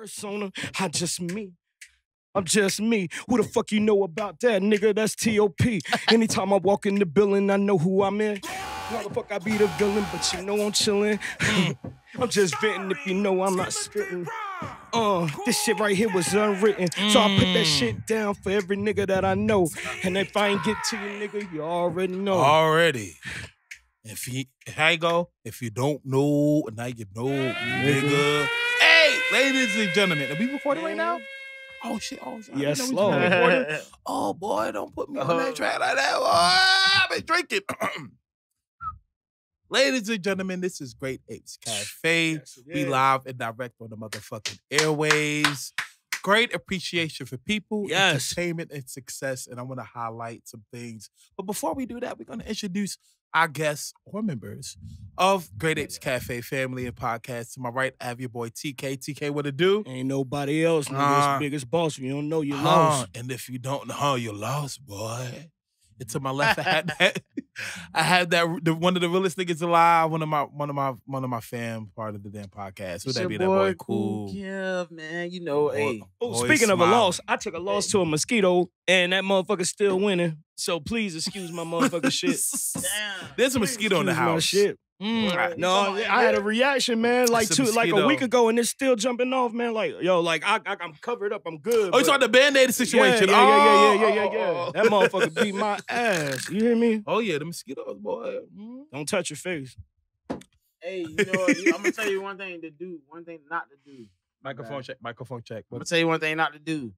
persona. I just me. I'm just me. Who the fuck you know about that, nigga? That's T.O.P. Anytime I walk in the building, I know who I'm in. How the fuck I be the villain, but you know I'm chilling. I'm just venting if you know I'm not spitting. Uh, this shit right here was unwritten. So I put that shit down for every nigga that I know. And if I ain't get to you, nigga, you already know. Already. If you how you go, if you don't know, now you know, nigga. Ladies and gentlemen, are we recording right now? Oh shit! Oh shit! Yes, didn't know we was Lord. recording. Oh boy, don't put me on that track like that. Boy. I've been drinking. Ladies and gentlemen, this is Great Apes Cafe. Yes, We live and direct on the motherfucking airways. Great appreciation for people, Yes. entertainment, and success. And I want to highlight some things. But before we do that, we're going to introduce our guests or members of Great Apes Cafe family and podcast. To my right, I have your boy TK. TK, what to do? Ain't nobody else. Uh, biggest boss. You don't know you Huh, lost. And if you don't know, you're lost, boy. And to my left, I had that. I had that the, one of the realest niggas alive. One of my one of my one of my fam part of the damn podcast. Would It's that your be that boy? Cool Cool. Kev, man. You know, Boy- hey. Oh, boy speaking of a loss, I took a loss to a mosquito, and that motherfucker's still winning. So please excuse my motherfucking shit. Damn. There's a mosquito in the Excuse my house. Shit. Mm, No, I had a reaction, man. Like It's a two, like a week ago, and it's still jumping off, man. Like yo, like I, I I'm covered up. I'm good. Oh, you talking the band-aid situation? Yeah, yeah, yeah, yeah, yeah, yeah, yeah. oh. That motherfucker beat my ass. You hear me? Oh yeah, the mosquitoes, boy. Mm. Don't touch your face. Hey, you know, what? I'm gonna tell you one thing to do, one thing not to do. Microphone check. Microphone check. I'm gonna tell you one thing not to do.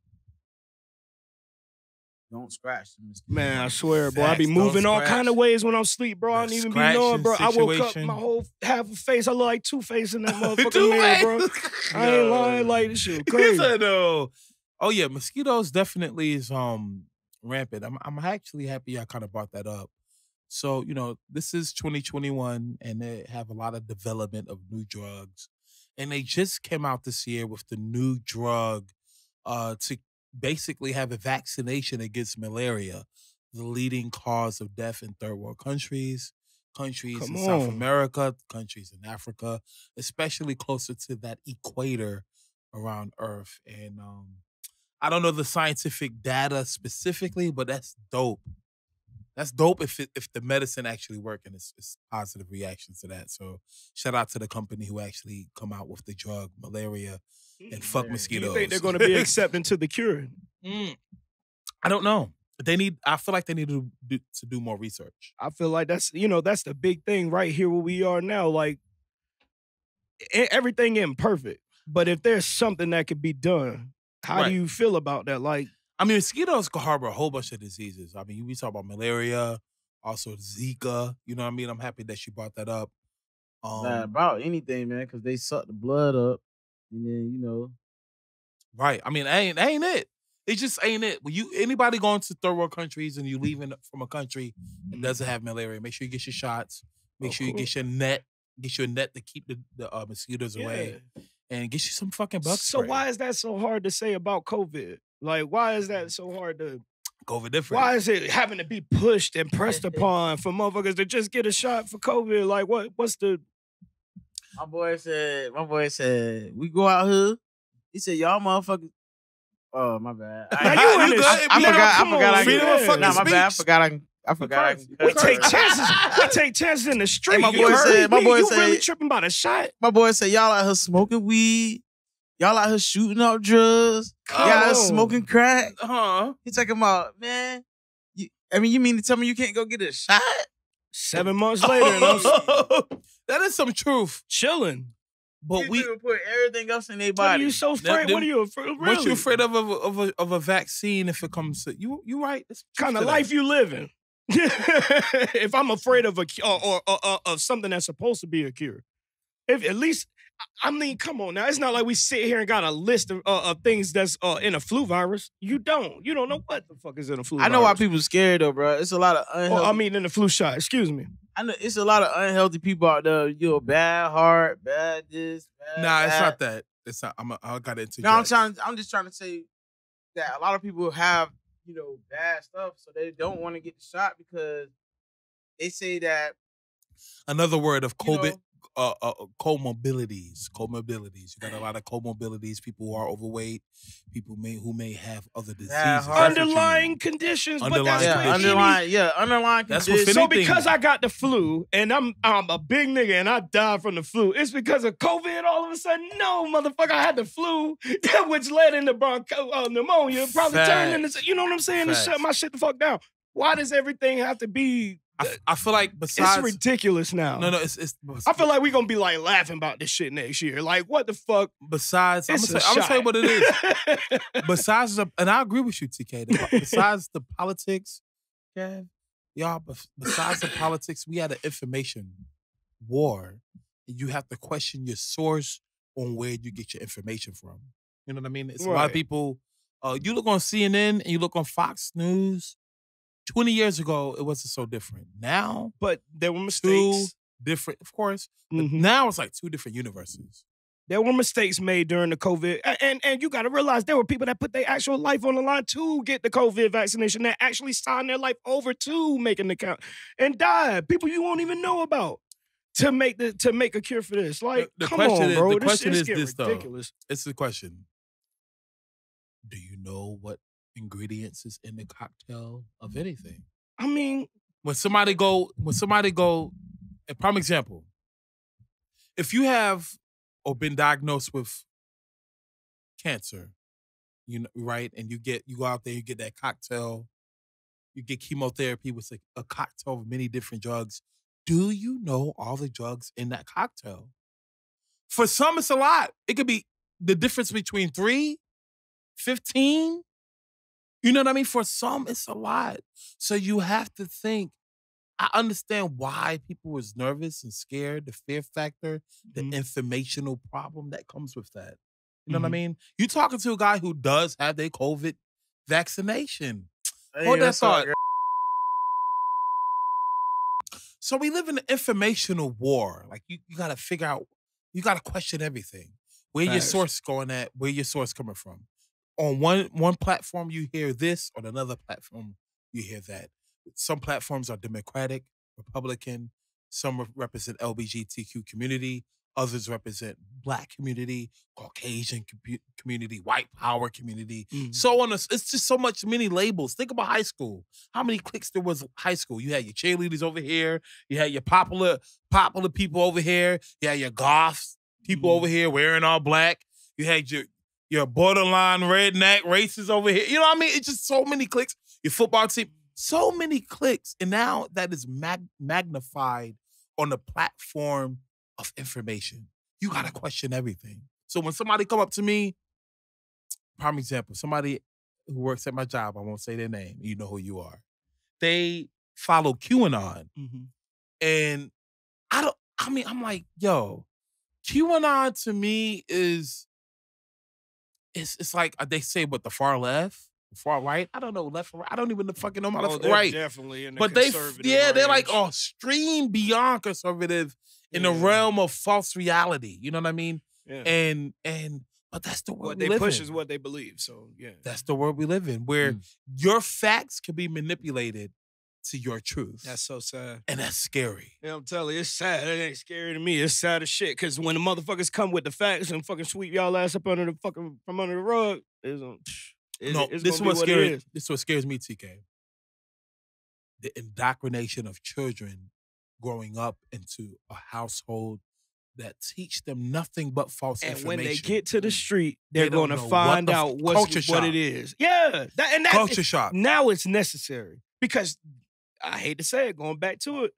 Don't scratch the mosquito. Man, I swear, bro. I be moving all kind of ways when I'm asleep, bro. I don't even be knowing, bro. I woke up, my whole half a face. I look like Two Face in that motherfucking mirror, bro. I ain't lying. Like this shit crazy. said, no. Oh yeah, mosquitoes definitely is um rampant. I'm I'm actually happy I kind of brought that up. So you know, this is 2021, and they have a lot of development of new drugs, and they just came out this year with the new drug uh to basically have a vaccination against malaria, the leading cause of death in third world countries. Countries Come in South. America, countries in Africa, especially closer to that equator around Earth. And um, I don't know the scientific data specifically, but that's dope. That's dope if it, if the medicine actually work and it's, it's positive reactions to that. So shout out to the company who actually come out with the drug malaria and fuck Do you Do mosquitoes. you think they're gonna be accepting to the cure? Mm. I don't know. They need. I feel like they need to do, to do more research. I feel like that's you know that's the big thing right here where we are now. Like everything imperfect, but if there's something that could be done, how Right. do you feel about that? Like I mean, mosquitoes can harbor a whole bunch of diseases. I mean, we talk about malaria, also Zika. You know what I mean? I'm happy that she brought that up. Um, Nah, about anything, man, because they suck the blood up, and then you know, Right. I mean, ain't ain't it? It just ain't it. When you anybody going to third world countries and you leaving from a country that doesn't have malaria, make sure you get your shots. Make Oh, sure you cool. get your net. Get your net to keep the, the uh, mosquitoes away, and get you some fucking bucks. So spray. why is that so hard to say about COVID? Like, why is that so hard to? COVID different? Why is it having to be pushed and pressed upon for motherfuckers to just get a shot for COVID? Like, what? What's the? My boy said, my boy said, we go out here. He said, y'all motherfuckers. Oh my bad. I, you I, in I, this- I, I you forgot. I come forgot. I freedom can. Nah, my bad. I speech. forgot. I can. I forgot. We take chances. we take chances in the street. my boy heard said- my boy you really tripping about a shot? My boy said, y'all out here smoking weed. Y'all out here shooting up drugs. Come y'all out here on. smoking crack. Huh? He talking about, man. You, I mean, you mean to tell me you can't go get a shot? Seven months later, and I'm that is some truth. chilling. But These we, people put everything else in their What are body. you so afraid? them- What are you afraid? Really? what you afraid of of a, of a of a vaccine if it comes to you? You right? It's kind of life you living? if I'm afraid of a cu- or, or, or, or of something that's supposed to be a cure, if at least I mean, come on now. It's not like we sit here and got a list of, uh, of things that's uh, in a flu virus. You don't. You don't know what the fuck is in a flu. I know why virus. people scared though, bro. It's a lot of unhealthy. Or, I mean, in the flu shot. Excuse me. I know it's a lot of unhealthy people out there. You know, bad heart, bad this. Bad Nah, it's that. not that. It's not. I'm. A, I got into. No, I'm trying. I'm just trying to say that a lot of people have you know bad stuff, so they don't want to get the shot because they say that Another word of you COVID. know, uh, uh, comorbidities. Comorbidities. You got a lot of comorbidities. People who are overweight. People may who may have other diseases. That's what you underlying conditions. Underlying but that's Yeah, conditions. underlying. Yeah, underlying. That's what conditions. So because I got the flu and I'm I'm a big nigga and I died from the flu, it's because of COVID all of a sudden? No, motherfucker, I had the flu, which led into broncho uh, pneumonia, probably turned into you know what I'm saying? To shut my shit the fuck down. Why does everything have to be I, I feel like besides it's ridiculous now. no no it's it's I feel like we're gonna be like laughing about this shit next year. Like, what the fuck? besides I'm gonna, say, I'm gonna tell you what it is. besides the and I agree with you, TK. the- besides the politics, yeah, y'all. Besides the politics, we had an information war. You have to question your source on where you get your information from. You know what I mean? It's a lot of people. Uh, you look on CNN and you look on Fox News. Twenty years ago, it wasn't so different. Now, but there were mistakes. two different. Of course, Mhm. now it's like two different universes. There were mistakes made during the COVID, and and you got to realize there were people that put their actual life on the line to get the COVID vaccination that actually signed their life over to making the count and died. People you won't even know about to make the to make a cure for this. Like, the come question on, is- bro. the this question is this, though. ridiculous. It's the question. Do you know what ingredients is in the cocktail of mm. anything? I mean, When somebody go, when somebody go, a prime example. If you have or been diagnosed with cancer, you know, right, and you get you go out there, you get that cocktail, you get chemotherapy with a, a cocktail of many different drugs. Do you know all the drugs in that cocktail? For some, it's a lot. It could be the difference between three, 15. You know what I mean? For some, it's a lot. So you have to think. I understand why people was nervous and scared, the fear factor, the Mhm. informational problem that comes with that. You know what I Mhm. mean? You talking to a guy who does have their COVID vaccination. Hey, Hold that thought. So we live in an informational war. Like you, you gotta figure out, you gotta question everything. Where your Facts. source going at, where your source coming from. On one one platform you hear this, on another platform you hear that. Some platforms are Democratic, Republican, some represent LGBTQ community, others represent black community, Caucasian community, white power community, Mhm. so on. a It's just so much many labels. Think about high school. How many cliques there was high school? You had your cheerleaders over here. You had your popular popular people over here. You had your goths people Mhm. over here wearing all black. You had your your borderline redneck races over here. You know what I mean? It's just so many clicks. Your football team, so many clicks. and now that is mag- magnified on the platform of information. You gotta question everything. So when somebody come up to me, prime example, somebody who works at my job, I won't say their name, you know who you are. They follow QAnon. Mhm. And I don't, I mean, I'm like, yo, QAnon to me is, it's, it's like uh, they say what the far left, the far right. I don't know left or right. I don't even fucking know my Oh, left right. definitely in the But they, yeah, they're like oh, extreme beyond conservative in the realm of false reality. You know what I mean? Yeah. And and but that's the world what they push in. is what they believe. So yeah, That's the world we live in, where Mm. your facts can be manipulated to your truth, that's so sad. and that's scary. Yeah, I'm telling you, it's sad. It ain't scary to me. It's sad as shit. Cause when the motherfuckers come with the facts and fucking sweep y'all ass up under the fucking from under the rug, it's, it's, no, it's this is what what scares. This is what scares me, TK. The indoctrination of children growing up into a household that teach them nothing but false information. And when they get to the mm. street, They they're gonna know what find f- out what's, what it is. Yeah, that, and that culture shock. now it's necessary because I hate to say it, going back to it,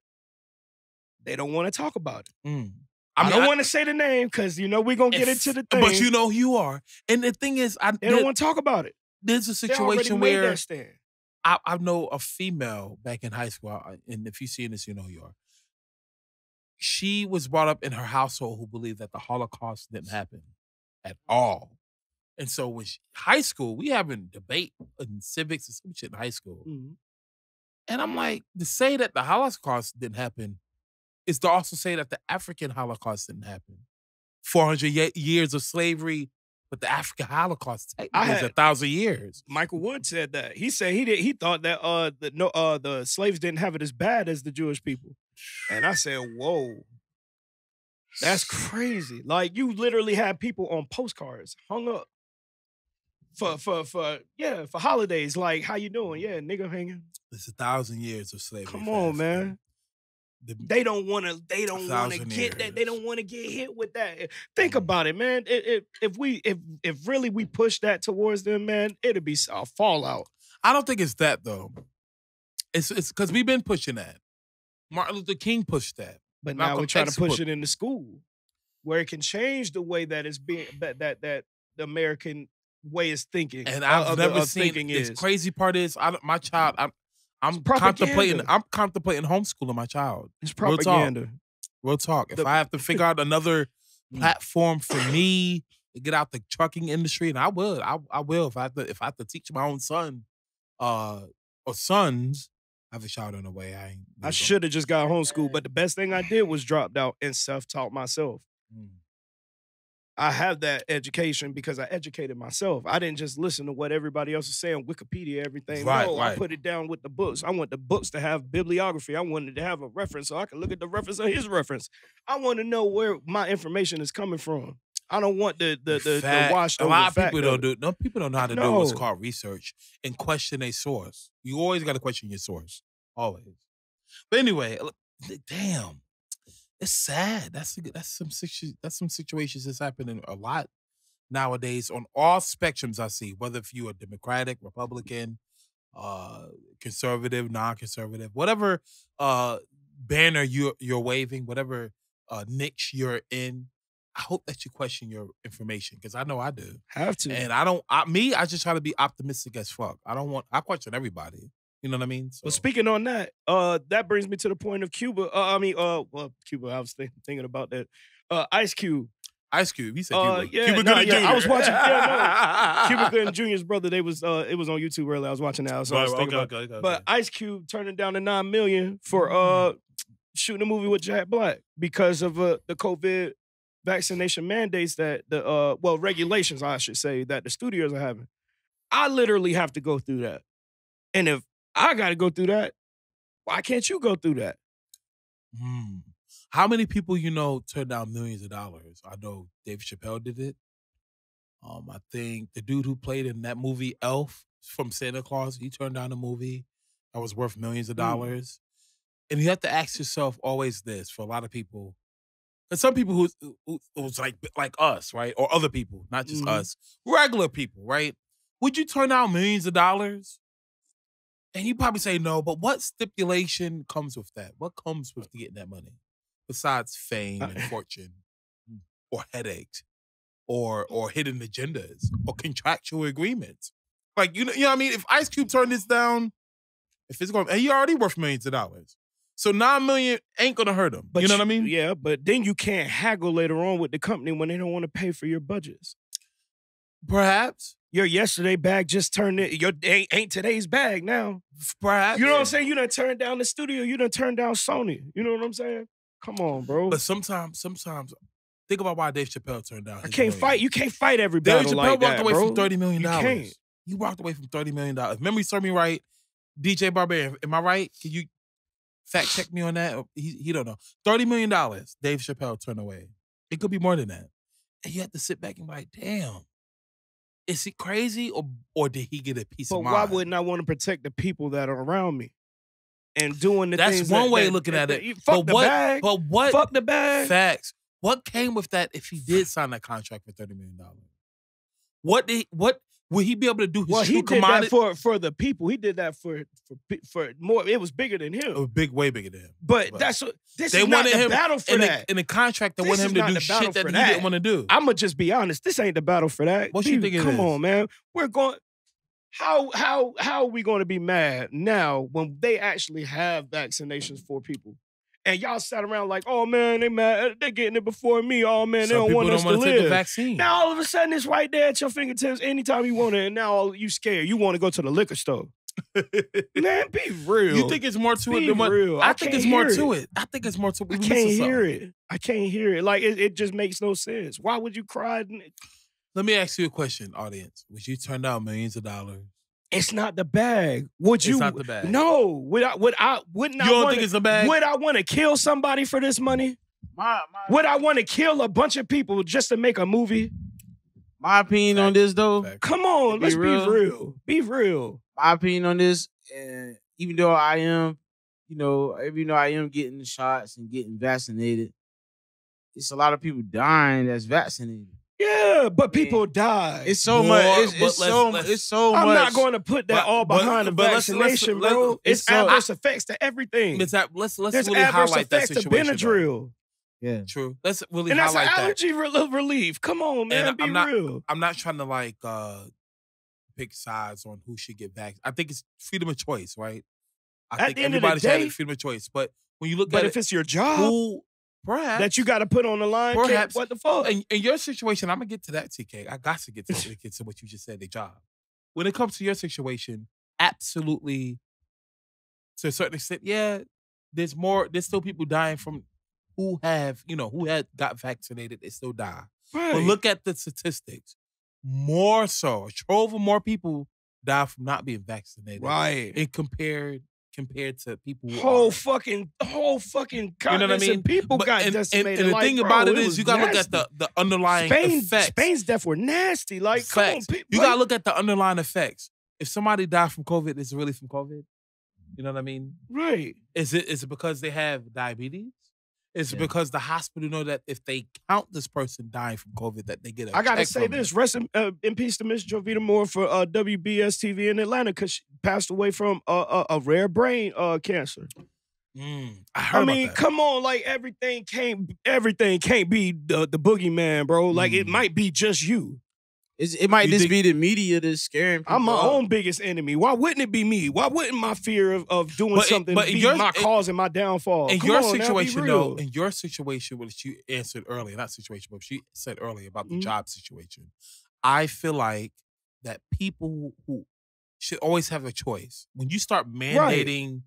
they don't want to talk about it. Mm. I, mean, don't want to say the name because you know we're gonna get if- into the thing. But you know who you are, and the thing is, I they don't want to talk about it. there's a situation where. I, I know a female back in high school, and if you see this, you know who you are. She was brought up in her household who believed that the Holocaust didn't happen at all. And so when she, high school, we having debate in civics and some shit in high school. Mhm. And I'm like, to say that the Holocaust didn't happen is to also say that the African Holocaust didn't happen. 400 ye- years of slavery, but the African Holocaust is a thousand years. Michael Wood said that. He said he did. He thought that uh the no uh the slaves didn't have it as bad as the Jewish people. And I said, whoa. That's crazy. Like you literally had people on postcards hung up for for for yeah for holidays. Like how you doing? Yeah, nigga hanging. It's a thousand years of slavery. Come on, fast, man. The- They don't want to. They don't want to get that. They don't want to get hit with that. Think Mhm. about it, man. If, if if we if if really we push that towards them, man, it'll be a fallout. I don't think it's that though. It's it's because we've been pushing that. Martin Luther King pushed that. But now Malcolm we're trying to push put- it into school, where it can change the way that it's being that that that the American way is thinking. And uh, I've of never of seen. thinking The is. crazy part is, I don't, my child. I'm I'm contemplating. I'm contemplating homeschooling my child. It's Real talk. propaganda. Real talk. If The- I have to figure out another platform for me to get out the trucking industry, and I would, I, I will. If I have to, if I have to teach my own son, uh, or sons, I have a child on the way. I. I should have just got homeschooled, but the best thing I did was dropped out and self-taught myself. Mm. I have that education because I educated myself. I didn't just listen to what everybody else is saying, Wikipedia, everything. Right, no, I put it down with the books. I want the books to have bibliography. I wanted to have a reference so I could look at the reference of his reference. I want to know where my information is coming from. I don't want the the the, the Fact. washed A lot of people don't do. No, people don't know how to do what's called research and question a source. You always got to question your source, always. But anyway, damn, it's sad. That's a, that's some that's some situations that's happening a lot nowadays on all spectrums. I see whether if you are Democratic, Republican, uh, conservative, non-conservative, whatever uh banner you're you're waving, whatever uh niche you're in. I hope that you question your information because I know I do. Have to. And I don't, I, me, I just try to be optimistic as fuck. I don't want, I question everybody. You know what I mean? So, But speaking on that, uh, that brings me to the point of Cuba. Uh, I mean, uh, well, Cuba. I was think, thinking about that. Uh, Ice Cube, Ice Cube, he said Uh, Cuba. yeah, Cuba nah, Gooding yeah, Jr. I was watching- yeah, Cuba Gooding Jr.'s brother. They was, uh, it was on YouTube earlier. I was watching that. So Right, okay, about- okay, okay, But. Ice Cube turning down the nine million for Mm. uh shooting a movie with Jack Black because of uh, the COVID vaccination mandates that the uh well regulations I should say that the studios are having. I literally have to go through that, and if I got to go through that, why can't you go through that? Hmm. How many people you know turned down millions of dollars? I know Dave Chappelle did it. Um, I think the dude who played in that movie Elf from Santa Claus, he turned down a movie that was worth millions of Mm. dollars. And you have to ask yourself always this for a lot of people. And some people who, who who was like like us, right? Or other people, not just Mhm. us, regular people, right? Would you turn down millions of dollars? And you probably say no, but what stipulation comes with that? What comes with getting that money? Besides fame and Uh, fortune or headaches or or hidden agendas or contractual agreements. Like you know, you know what I mean? If Ice Cube turned this down, if it's going and he already worth millions of dollars. So nine million ain't gonna hurt him. you know what I mean? Yeah, but then you can't haggle later on with the company when they don't want to pay for your budgets. Perhaps. Your yesterday bag just turned it. Your ain't, ain't today's bag now. Perhaps. You know what I'm saying? You done turned down the studio. You done turned down Sony. You know what I'm saying? Come on, bro. But sometimes, sometimes think about why Dave Chappelle turned down. I can't million. fight. You can't fight every Dave Chappelle like walked that, away bro. from thirty million You dollars. can't. You walked away from thirty million dollars. Memory serve me right. DJ Barbarian, am I right? Can you fact check me on that? He he don't know. Thirty million dollars. Dave Chappelle turned away. It could be more than that. And you have to sit back and be like, damn. Is he crazy or or did he get a piece? But of why wouldn't I want to protect the people that are around me and doing the That's one that- way that- of looking that- at it. Fuck but the what? bag. But what? Fuck the bag. Facts. What came with that if he did sign that contract for thirty million dollars? What did what would he be able to do? His Well, he did that for for the people. He did that for for for more. It was bigger than him. It was big, way bigger than him. But but that's what this they is not wanted the him battle for in that. the, in the contract, they This want is him to do the shit that for he didn't want to do. I'm gonna just be honest. This ain't the battle for that. What you Be- think Come on, man. We're going. How how how are we going to be mad now when they actually have vaccinations for people? And y'all sat around like, oh man, they mad. They're getting it before me. Oh man, they don't want don't us to want take the live. vaccine. Now all of a sudden it's right there at your fingertips anytime you want it, and now you scared. You want to go to the liquor store. Man, be real. you think it's more to it than what? real. I, I think it's more hear to it. it. I think it's more to it. I can't hear it. I can't hear it. Like it, it just makes no sense. Why would you cry? Let me ask you a question, audience. Would you turn down millions of dollars? It's not the bag. Would It's you? not the bag. No. Would I? Would I? Wouldn't You I don't wanna, think it's the bag? Would I want to kill somebody for this money? My my Would I want to kill a bunch of people just to make a movie? my opinion on this though. Facts. Come on, Be let's real. be real. Be real. my opinion on this, and even though I am, you know, even though I am getting the shots and getting vaccinated, it's a lot of people dying that's vaccinated. Yeah, but Man. people die. It's so More, much. It's, it's so. let's- it's so I'm much. not going to put that But- all but- behind the but let's- let's- vaccination, let's- bro. It's, it's so- adverse effects to everything. Let's have- let's let's There's really adverse highlight that effects to situation. though. Benadryl, Yeah. True. Let's really and that's an highlight that. allergy re- relief. Come on, man, And be I'm not- real. I'm not trying to like uh pick sides on who should get vaccinated. I think it's freedom of choice, right? I At think the end of the everybody should have freedom of choice. But when you look But at if it, it's your job who perhaps that you got to put on the line, kid, what the fuck? in, in your situation, I'm gonna get to that, TK. I got to get to, get to what you just said, the job. When it comes to your situation, absolutely, to a certain extent, yeah, there's more. There's still people dying from who have, you know, who had got vaccinated. They still die. Right. But look at the statistics. More so, a trove of more people die from not being vaccinated. right. And compared compared to people who Whole are. fucking, whole fucking You know what I mean? and people But- got and, and- decimated. and the like, thing bro, about it is, you gotta look at the the underlying Spain, effects. Spain's death were nasty. Like, Facts. come on, pe- You like, gotta look at the underlying effects. If somebody died from COVID, is it really from COVID? You know what I mean? right. Is it is it because they have diabetes? Is it Yeah. because the hospital know that if they count this person dying from COVID, that they get a I gotta say this: it? rest in, uh, in peace to Miss Jovita Moore for uh, WBS TV in Atlanta because she passed away from uh, a, a rare brain uh, cancer. Mm, I heard I mean, come on, like everything can't everything can't be the the boogeyman, bro. Like it Mm. might be just you. It's, it might You just think- be the media that's scaring people. I'm my up. own biggest enemy. Why wouldn't it be me? Why wouldn't my fear of, of doing But it- something but be yours- my it- cause and my downfall? in Come your on, now, situation though, in your situation, which you answered earlier, not situation, but she said earlier about the Mhm. job situation, I feel like that people who should always have a choice. When you start mandating,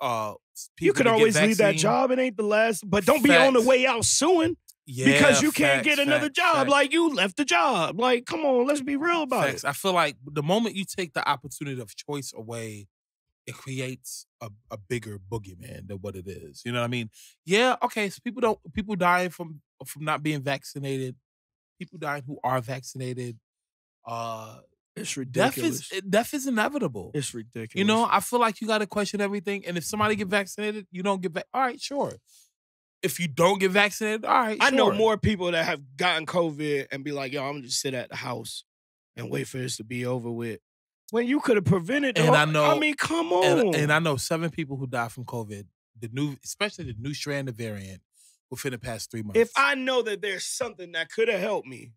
uh, s- you people could to get always leave that job. It ain't the last, but don't be on the way out suing. Yeah, because you can't facts, get another facts, job. facts, Like you left the job. Like, come on, let's be real about it. I feel like the moment you take the opportunity of choice away, it creates a, a bigger boogeyman than what it is. You know what I mean? Yeah, okay. So people don't people dying from from not being vaccinated, people dying who are vaccinated. Uh It's death is death is inevitable. it's ridiculous. You know, I feel like you got to question everything. And if somebody get vaccinated, you don't get back. All right, sure. If you don't get vaccinated, all right. I know more people that have gotten COVID and be like, yo, I'm gonna just sit at the house and wait for this to be over with. When you could have prevented, And I know- I mean, come on. And, and I know seven people who died from COVID. The new, especially the new strand of variant, within the past three months. if I know that there's something that could have helped me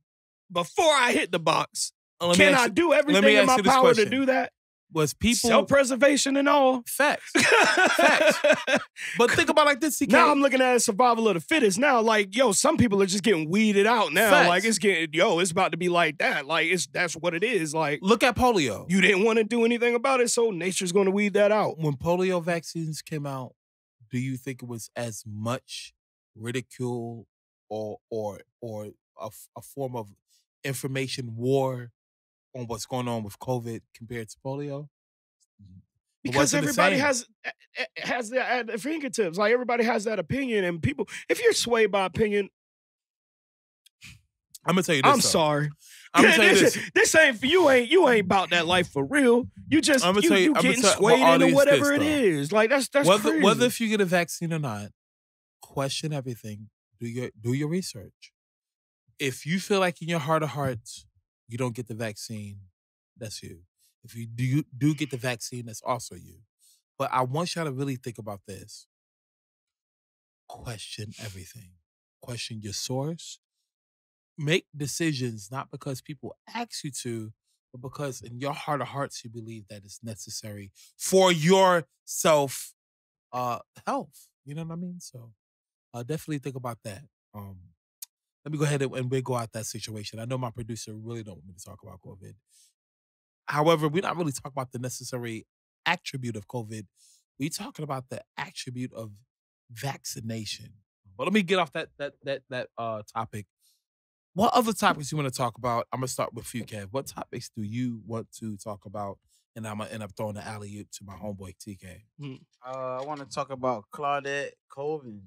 before I hit the box, Uh, can I you- do everything in my power to do that? Was people Self-preservation and all. facts. Facts. But think about it like this, TK. Now I'm looking at it, survival of the fittest. Now, like, yo, some people are just getting weeded out now. Facts. Like, it's getting, yo, it's about to be like that. Like, it's that's what it is. Like, Look at polio. you didn't want to do anything about it, so nature's gonna weed that out. when polio vaccines came out, do you think it was as much ridicule or or or a form of information war on what's going on with COVID compared to polio? Because everybody has eh, eh, has that at their fingertips. Like everybody has that opinion, and people, if you're swayed by opinion, I'm gonna tell you this. I'm though. sorry. I'm gonna tell you this, this. this ain't for you. Ain't you ain't about that life for real? You just I'ma you, tell you- you I'ma getting tell swayed into whatever this, it is. Like that's that's whether crazy. whether if you get a vaccine or not, question everything. Do your do your research. If you feel like in your heart of hearts you don't get the vaccine, that's you. If you do do get the vaccine, that's also you. But I want y'all to really think about this. Question everything. Question your source. Make decisions not because people ask you to, but because in your heart of hearts you believe that it's necessary for your self uh health. You know what I mean? So uh definitely think about that. Um let me go ahead and, we out that situation. I know my producer really don't want me to talk about COVID. However, we're not really talking about the necessary attribute of COVID. We're talking about the attribute of vaccination. But let me get off that that that that uh topic. What other topics you want to talk about? I'm gonna start with you, Kev. What topics do you want to talk about? And I'm gonna end up throwing the alley oop to my homeboy TK. Uh, I want to talk about Claudette Colvin.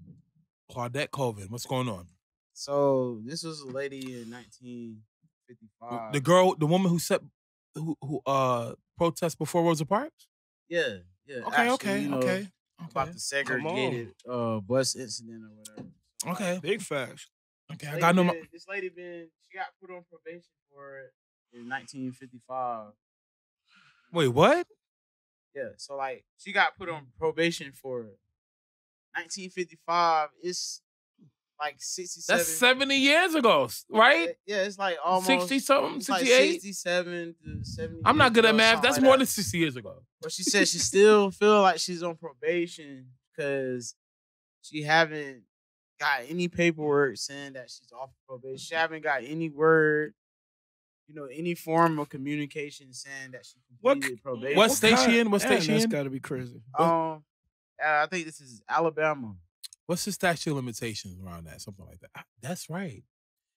Claudette Colvin. What's going on? So this was a lady in 1955. The girl, the woman who set, who who uh protest before Rosa Parks. yeah, yeah. Okay, actually, okay, you know, okay, About okay, the segregated uh, bus incident or whatever. okay, Big facts. okay. I got no. been- This lady been she got put on probation for it in 1955. Wait, what? Yeah, so like she got put on probation for 1955. It's like 67. That's seventy years ago, right? Yeah, it's like almost 60 something, it's like 68? 67 to 70. I'm not good at math. That's something more like than sixty years ago. But she said she still feel like she's on probation because she haven't got any paperwork saying that she's off probation. She haven't got any word, you know, any form of communication saying that she What completed c- probation. What state she in? What Damn, state she That's in? got to be crazy. Um, uh, I think this is Alabama. What's the statute of limitations around that? Something like that. That's right.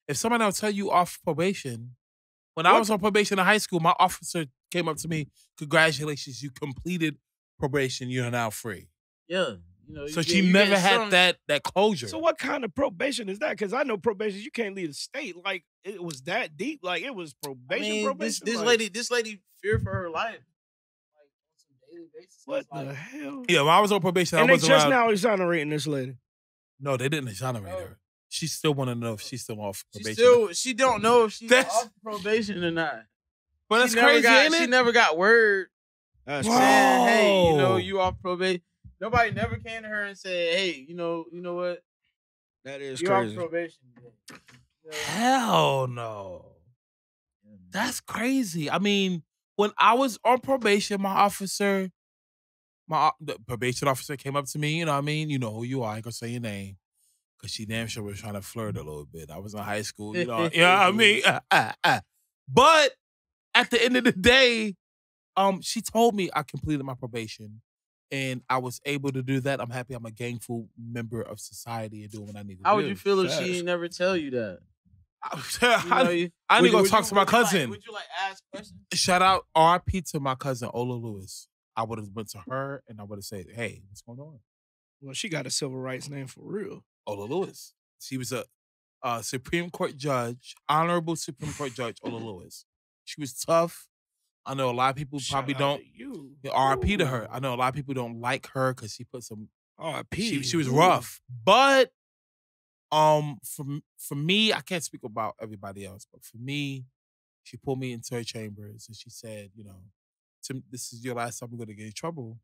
If somebody will tell you off probation, when I was on probation in high school, my officer came up to me, "Congratulations, you completed probation. You're now free." Yeah, you know. So you she get- never had some- that that closure. So what kind of probation is that? Because I know probation, you can't leave the state. Like it was that deep. Like it was I probation. mean, probation. this this like, lady, this lady feared for her life, like on some daily basis. What the hell? yeah, when I was on probation, and I they was just around. now exonerating this lady. No, they didn't exonerate Oh. her. She still want to know if oh. she's still off She probation. still she don't know if she's That's- off probation or not. but that's she never crazy, got, ain't She it? never got word That's Wow. saying, "Hey, you know, Whoa. you off probation." Nobody never came to her and said, "Hey, you know, you know what? That is You're off crazy. probation." You know, Hell no. That's crazy. I mean, when I was on probation, my officer, my the probation officer came up to me. You know what I mean? You know who you are. I ain't gonna say your name. Cause she damn sure was trying to flirt a little bit. I was in high school, you know. you know what I mean? Ah, ah, ah. But at the end of the day, um, she told me I completed my probation and I was able to do that. I'm happy I'm a gangful member of society and doing what I need to How do. How would you feel if she never tell you that? I, You know, I need would to go talk you- to my would you, like- cousin. would you like ask questions? Shout out RP to my cousin Ola Lewis. I would have went to her and I would have said, "Hey, what's going on?" Well, she got a civil rights name for real. Ola Lewis. She was a, a Supreme Court judge, honorable Supreme Court judge. Ola Lewis. She was tough. I know a lot of people probably Shout out don't. to you. yeah, RP to her. I know a lot of people don't like her because she put some. RP. She, she was rough, but um, for for me, I can't speak about everybody else, but for me, she pulled me into her chambers and she said, you know, Tim, this is your last time you're going to get in trouble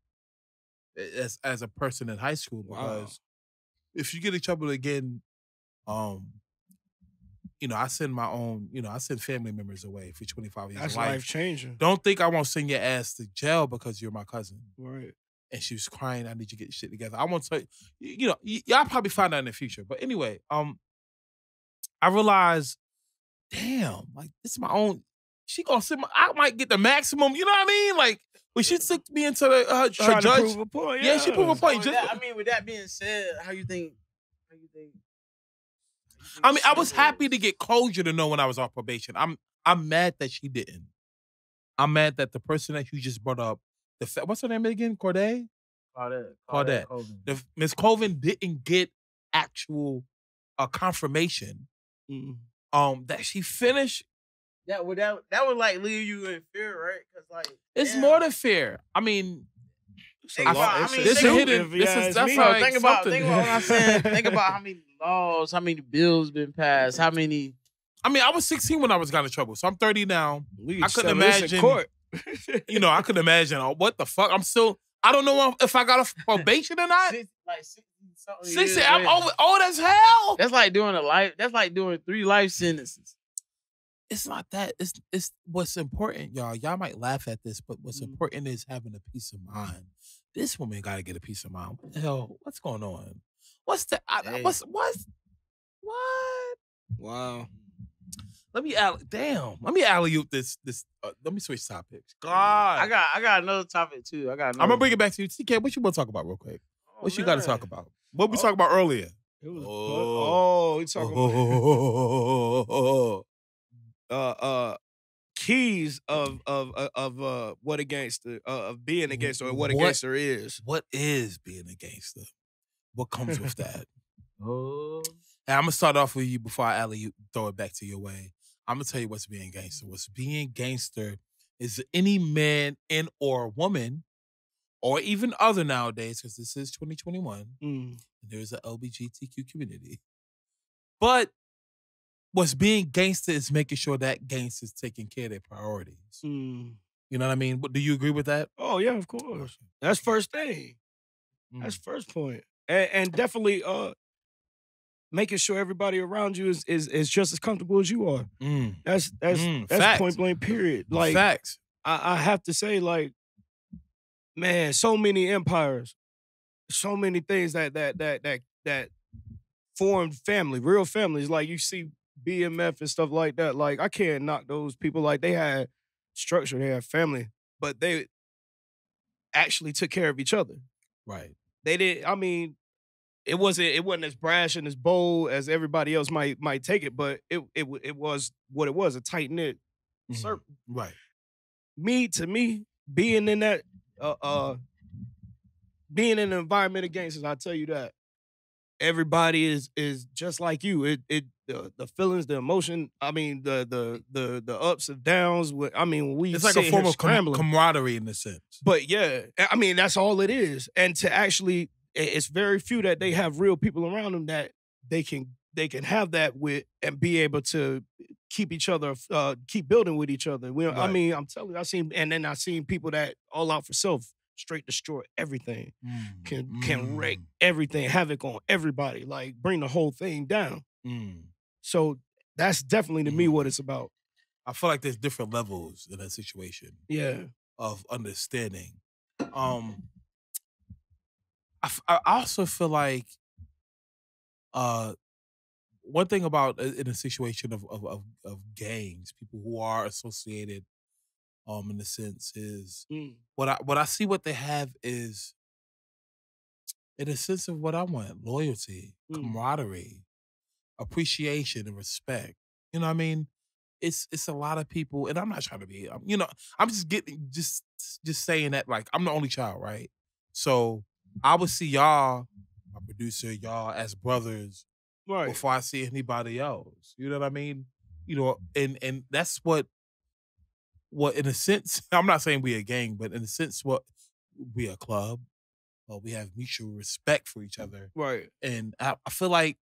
as as a person in high school Wow. because if you get in trouble again, um, you know, I send my own, you know, I send family members away for 25 years That's life. life changing. Don't think I won't send your ass to jail because you're my cousin. Right. And she was crying. I need you to get shit together. I want to, you. know, y- y'all probably find out in the future. But anyway, um, I realized, damn, like this is my own. She gonna send my. I might get the maximum. You know what I mean? Like when she took me into the uh, her to judge. prove a point. Yeah, she proved a point. with Just, that- I mean, with that being said, how you think? How you think? how you think I mean, I was happy is? to get closure to know when I was off probation. I'm I'm mad that she didn't. I'm mad that the person that you just brought up, the fa- what's her name again? Corday? Claudette. Claudette. Colvin. The Miss Colvin didn't get actual uh, confirmation Mm. um that she finished. That would that that would like leave you in fear, right? Because like It's damn. more than fear. I mean, It's Think about- I mean, this is think- hidden. This is that's me. how think about something. think about what I'm saying. think about how many laws, how many bills been passed, how many. I mean, I was 16 when I was got in trouble, so I'm 30 now. We I couldn't settle this in imagine- court. You know, I could imagine oh, what the fuck. I'm still. I don't know if I got a probation or not. Six, like sixty something. 60. years I'm later. over old as hell. That's like doing a life. That's like doing three life sentences. it's not that. It's it's what's important, y'all. Y'all might laugh at this, but what's Mhm. important is having a peace of mind. This woman got to get a peace of mind. What the hell? What's going on? What's the? I, Hey. What's what's what? wow. Let me alley. Damn. Let me alley oop this. This. Uh, let me switch topics. God. I got I got another topic too. I got. I'm gonna bring it back to you, TK. What you want to talk about real quick? What you got to talk about? What we Oh. talked about earlier? It was Oh. oh, you talking about Oh. uh uh keys of of of, of uh what a gangster uh, of being a gangster or what a What- gangster is. What is being a gangster? What comes with that? Oh. And I'm gonna start off with you before I alley you throw it back to your way. I'm gonna tell you what's being gangster. What's being gangster is any man and or woman, or even other nowadays, because this is 2021. Mm. and There's a LGBTQ community, but what's being gangster is making sure that gangster is taking care of their priorities. Mm. You know what I mean? Do you agree with that? Oh yeah, of course. That's first thing. That's Mm. first point. And, and definitely uh making sure everybody around you is, is is just as comfortable as you are. Mm. That's that's Mm, that's facts. point blank period. Like facts. I, I have to say, like, man, so many empires, so many things that that that that that formed family, real families. Like you see BMF and stuff like that. Like I can't knock those people. Like they had structure, they had family, but they actually took care of each other. Right. They did. I mean, it wasn't it wasn't as brash and as bold as everybody else might might take it, but it it it was what it was a tight knit Mhm. circle Right. me to me being in that uh uh being in an environment of gangsters, I tell you that everybody is is just like you. It it the, the feelings, the emotion. I mean the the the the ups and downs. wh- I mean we It's like a form of com- camaraderie in a sense. but yeah, I mean that's all it is. And to actually, it's very few that they have real people around them that they can they can have that with and be able to keep each other, uh, keep building with each other. We, I mean, I'm telling you, I seen, and then I seen people that all out for self, straight destroy everything, can can wreak Mm. everything, havoc on everybody, like bring the whole thing down. Mm. So that's definitely to me Mhm. what it's about. I feel like there's different levels in that situation Yeah. of understanding. Um, I, f- I also feel like uh, one thing about uh, in a situation of, of of of gangs, people who are associated, um, in a sense, is Mm. what I what I see what they have is in a sense of what I want: loyalty, Mm. camaraderie, appreciation, and respect. You know what I mean? It's it's a lot of people, and I'm not trying to be, um, you know, I'm just getting just just saying that like I'm the only child, right? So I would see y'all, my producer, y'all as brothers Right. before I see anybody else. You know what I mean? You know, and and that's what what in a sense, I'm not saying we a gang, but in a sense what we a club. Well, we have mutual respect for each other. Right. And I, I feel like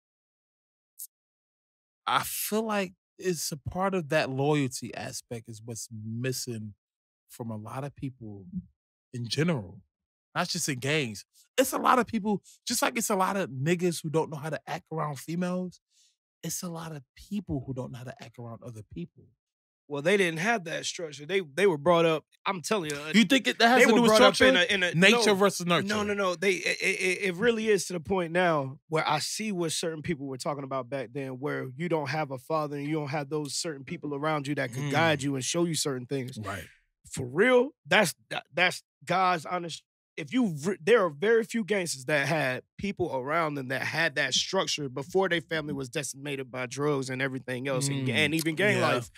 I feel like it's a part of that loyalty aspect is what's missing from a lot of people in general. Not just in gangs. It's a lot of people, just like it's a lot of niggas who don't know how to act around females. It's a lot of people who don't know how to act around other people. Well, they didn't have that structure. They they were brought up. I'm telling you, uh, You think it, that has they to do with structure? in a, in a Nature no, versus nurture. No, no, no. They it, it, it really is to the point now where I see what certain people were talking about back then, where you don't have a father and you don't have those certain people around you that could guide Mm. you and show you certain things. Right. For real, that's that, that's God's honest. If you there are very few gangsters that had people around them that had that structure before their family was decimated by drugs and everything else, and, Mm, and even gang yeah. life.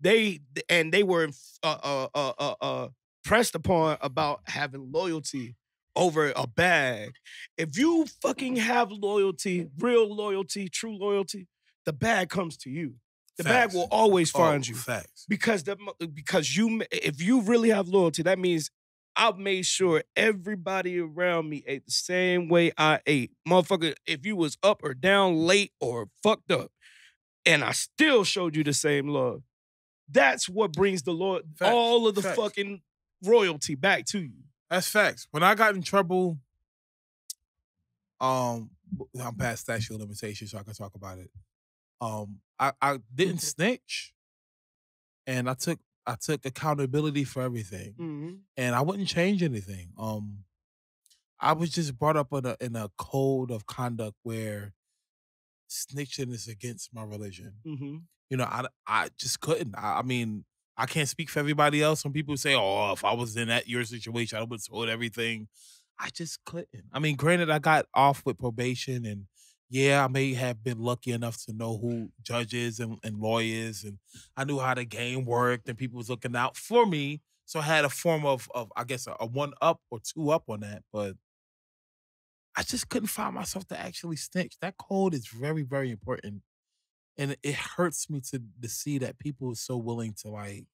They and they were uh, uh, uh, uh, uh, pressed upon about having loyalty over a bag. If you fucking have loyalty, real loyalty, true loyalty, the bag comes to you. The bag will always find Oh, you Facts. because the because you if you really have loyalty, that means I've made sure everybody around me ate the same way I ate. Motherfucker, if you was up or down, late or fucked up, and I still showed you the same love, that's what brings the Lord Facts. all of the Facts. fucking royalty back to you. That's facts. When I got in trouble, um, I'm past statute of limitations, so I can talk about it. Um, I, I didn't snitch, and I took I took accountability for everything, Mm-hmm. and I wouldn't change anything. Um, I was just brought up in a in a code of conduct where snitching is against my religion. Mm-hmm. You know, I I just couldn't. I, I mean, I can't speak for everybody else. When people say, "Oh, if I was in that your situation, I would have told everything," I just couldn't. I mean, granted, I got off with probation, and yeah, I may have been lucky enough to know who judges and, and lawyers, and I knew how the game worked, and people was looking out for me. So I had a form of of I guess a, a one up or two up on that, but I just couldn't find myself to actually snitch. That code is very, very important. And it hurts me to to see that people are so willing to like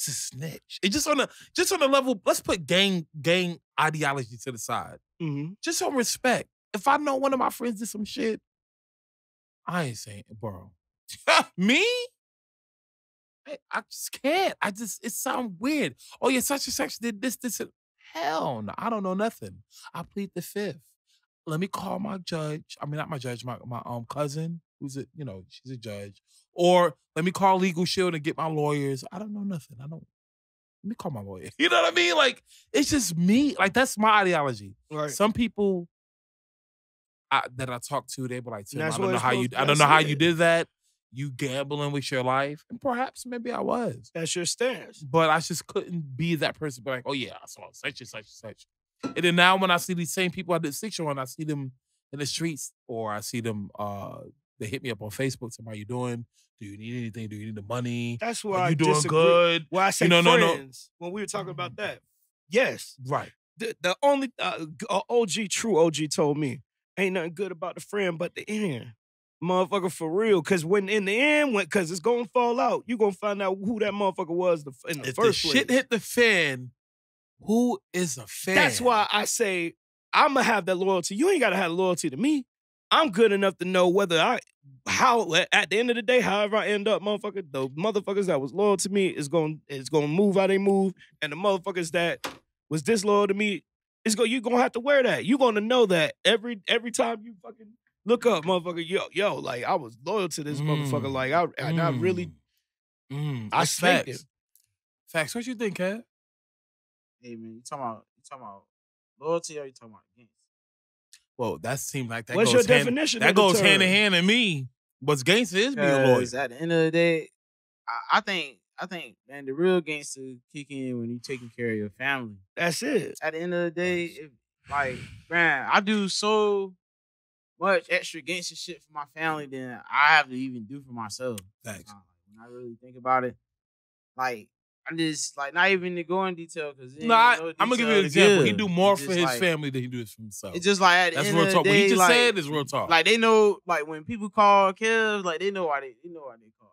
to snitch. It just on a just on a level, let's put gang gang ideology to the side. hmm Just on respect. If I know one of my friends did some shit, I ain't saying, bro. me? I, I just can't. I just it sounds weird. Oh yeah, such and such did this, this, and hell no. I don't know nothing. I plead the fifth. Let me call my judge. I mean, not my judge, my my um cousin, who's a you know she's a judge. Or let me call Legal Shield and get my lawyers. I don't know nothing. I don't. Let me call my lawyer. You know what I mean? Like it's just me. Like that's my ideology. Right. Some people I, that I talk to, they be like, Tim, I don't know how you, I don't know how you did that. You gambling with your life, and perhaps maybe I was, That's your stance. but I just couldn't be that person. Be like, oh yeah, I saw such and such and such. And then now when I see these same people I did six on, I see them in the streets, or I see them. uh They hit me up on Facebook. Tell how you doing? Do you need anything? Do you need the money? That's Are why I you doing disagree. good? Well, I say know, no, no. when we were talking about that. Yes, Right. the, the only uh, OG, true OG, told me ain't nothing good about the friend but the end, motherfucker, for real. Because when in the end, when because it's gonna fall out, you gonna find out who that motherfucker was the, in the If the first shit hit the fan, who is a fan? That's why I say I'm gonna have that loyalty. You ain't gotta have loyalty to me. I'm good enough to know whether I how at the end of the day, however I end up, motherfucker, the motherfuckers that was loyal to me is going is gonna move how they move, and the motherfuckers that was disloyal to me is go you gonna have to wear that. You gonna know that every every time you fucking look up, motherfucker, yo, yo, like I was loyal to this motherfucker. Mm. Like I, I, I really, Mm, I that's snaked facts. him. Facts. What you think, Kev? Hey man, you talking about you talking about loyalty or you talking about games? Well, that seems like that What's your hand, definition? that of the goes hand in hand in me. What's gangster is being loyal. At the end of the day, I, I think I think man, the real gangster kick in when you taking care of your family. That's it. At the end of the day, if like man, I do so much extra gangster shit for my family than I have to even do for myself. Thanks. Uh, when I really think about it, like I'm just like not even to go in detail because No, I, I'm gonna give you an example. He do more for his like, family than he does for himself. It's just like at the That's end real of talk. the What day, he just like, said is real talk. like they know, like when people call Kev, like they know why they, they know why they call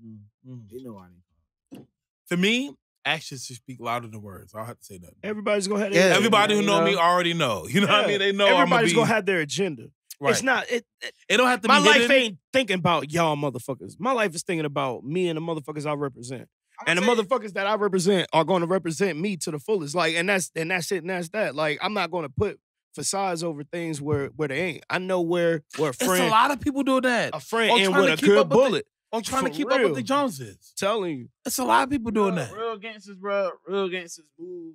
Kev. Mm. They know why they call. For me, actions should speak louder than words. I don't have to say nothing. Everybody's gonna have Yeah, their Everybody who you know know? me already know. You know what I mean? They know I'm Everybody's gonna gonna have their agenda. right. It's not. It, it- It don't have to be. my be life hidden. ain't thinking about y'all motherfuckers. My life is thinking about me and the motherfuckers I represent. I'ma And the motherfuckers that I represent are going to represent me to the fullest. Like, and that's and that's it, and that's that. Like, I'm not going to put facades over things where where they ain't. I know where where a It's a lot of people do that. a friend and in trying with a good up with the- bullet. I'm trying to for keep up with the. Joneses. Telling you, It's a lot of people doing real, that. Real gangsters, bro. Real gangsters move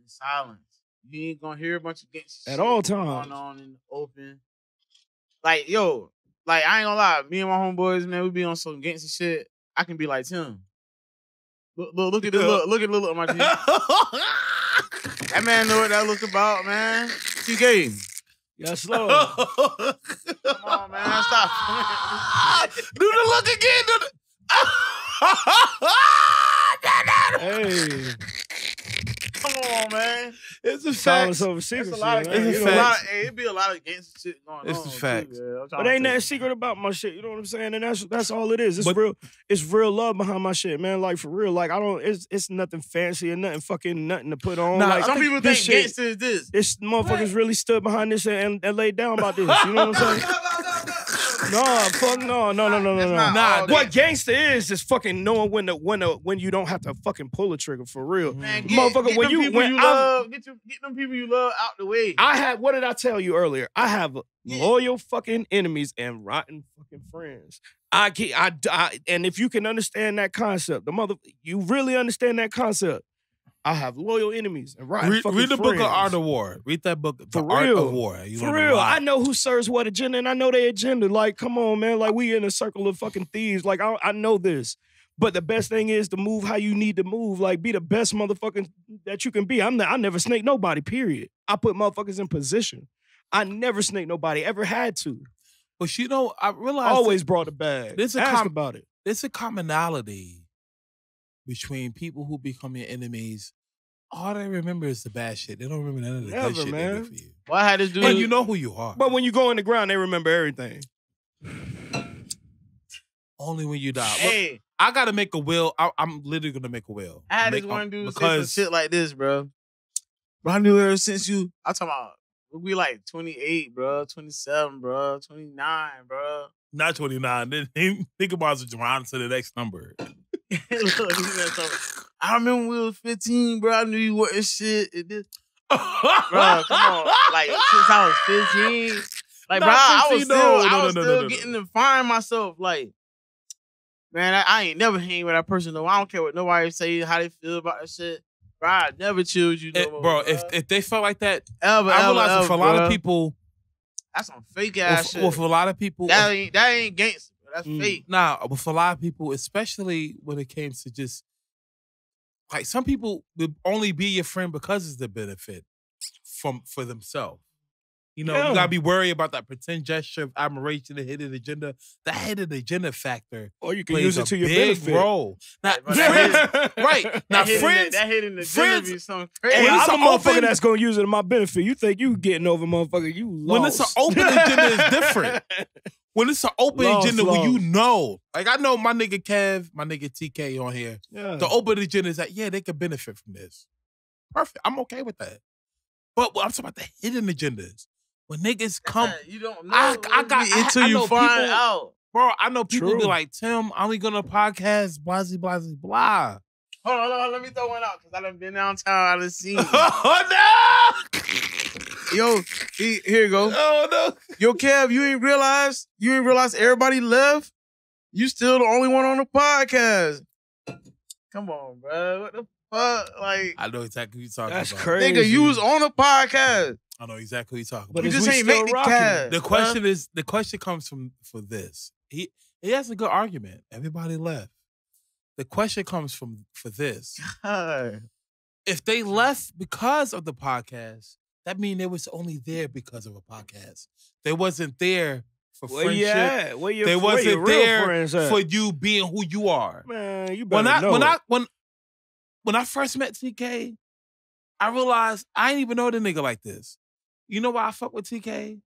in silence. You ain't gonna hear a bunch of gangsters At all times. going on in the open. Like yo, like I ain't gonna lie, me and my homeboys, man, we be on some gangster shit. I can be like Tim. Look, look, look at the Yeah. look, look at the look on my G. That man know what that look about, man. TK. Yeah, slow. Come on, man. Ah! Stop. Do the look again. Do the... hey, Come on, man. it's a fact. over It's a lot of man. It's it's a a lot of, hey, it be a lot of gangster shit going It's on. a fact. man. I'm But ain't tell nothing secret about my shit. You know what I'm saying? And that's that's all it is. It's But- real. It's real love behind my shit, man. Like for real. Like I don't. It's it's nothing fancy and nothing fucking nothing to put on. Nah, like, Some people this think shit- gangster is this. This motherfuckers really stood behind this and, and laid down about this. You know what I'm saying? No, fuck no, no, no, no, no, no. Nah, all What gangster is is fucking knowing when to when to when you don't have to fucking pull a trigger for real. Man, get, Motherfucker, get when you- when you I'm- love, get, you, get them people you love out the way. I have what did I tell you earlier? I have Yeah. loyal fucking enemies and rotten fucking friends. I can I, I and if you can understand that concept, the mother you really understand that concept. I have loyal enemies and right. Read, read the book of friends. Art of War. Read that book, The For Art real. of War. You For real. I know who serves what agenda, and I know their agenda. Like, come on, man. Like, we in a circle of fucking thieves. Like, I, I know this. But the best thing is to move how you need to move. Like, be the best motherfucking that you can be. I'm not, I never snake nobody. Period. I put motherfuckers in position. I never snake nobody. Ever had to. But you know, I realized Always brought a bag. This a Ask com- about it. there's a commonality between people who become your enemies all they remember is the bad shit. They don't remember none of the Never, good shit they man. did for you. Why I had this dude? And you know who you are. But when you go in the ground, they remember everything. only when you die. Look, hey, I gotta make a will. I, I'm literally gonna make a will. I had Make- this one dude say because some shit like this, bro. Bro, I knew ever since you. I'm talking about we like 28, bro, 27, bro, 29, bro. not 29. Then think think about it round to the next number. Look, he said something. I remember when we was 15, bro. I knew you wasn't shit. It did. Bro, come on. Like since I was 15. Like, Not bro, I was still, no, I was no, no, still getting to find myself. Like, man, I, I ain't never hang with that person though. I don't care what nobody say, how they feel about that shit. Bro, I never chilled you, eh, no It- more, bro, if if they felt like that, ever, I ever, realize ever, with a lot bro. of people, that's some fake ass shit. for a lot of people, that ain't that ain't gangster. Bro. That's Mm. fake. Nah, with a lot of people, especially when it came to just like some people would only be your friend because it's the benefit from for themselves. You know, Yeah. you gotta be worried about that pretend gesture of admiration, the hidden agenda. The hidden agenda factor Or you can use it to your big benefit. role. Now, friends, right now, that hidden, friends, that hidden agenda friends- be something Hey, crazy. When it's I'm a motherfucker open- that's gonna use it to my benefit. You think you getting over motherfucker? You lost. When it's an open agenda, it's different. when it's an open Lost, agenda, when you know, like I know my nigga Kev, my nigga TK on here. yeah. The open agenda is that yeah, they could benefit from this. Perfect. I'm okay with that. But what I'm talking about the hidden agendas. When niggas come, you don't know I- I got- I- until I you find people- out. bro, I know people be like, Tim, I only gonna podcast, blah, blah, blah, blah. Hold on, hold on, let me throw one out because I done been downtown. I done seen. it. oh Yo, he- here you go. Oh no! Yo, Kev, you ain't realize you ain't realize everybody left. You still the only one on the podcast. Come on, bro. What the fuck? Like, I know exactly who you're talking That's about. crazy. nigga, you was on the podcast. I know exactly who you're talking But about. you is just we ain't make the rocking? The bruh. question is, the question comes from for this. He he has a good argument. Everybody left. The question comes from for this. God. If they left because of the podcast, that means they was only there because of a podcast. They wasn't there for Where friendship. you at? Where your, They where wasn't there friends for you being who you are. Man, you better When I know when it. I when when I first met TK, I realized I didn't even know the nigga like this. You know why I fuck with TK?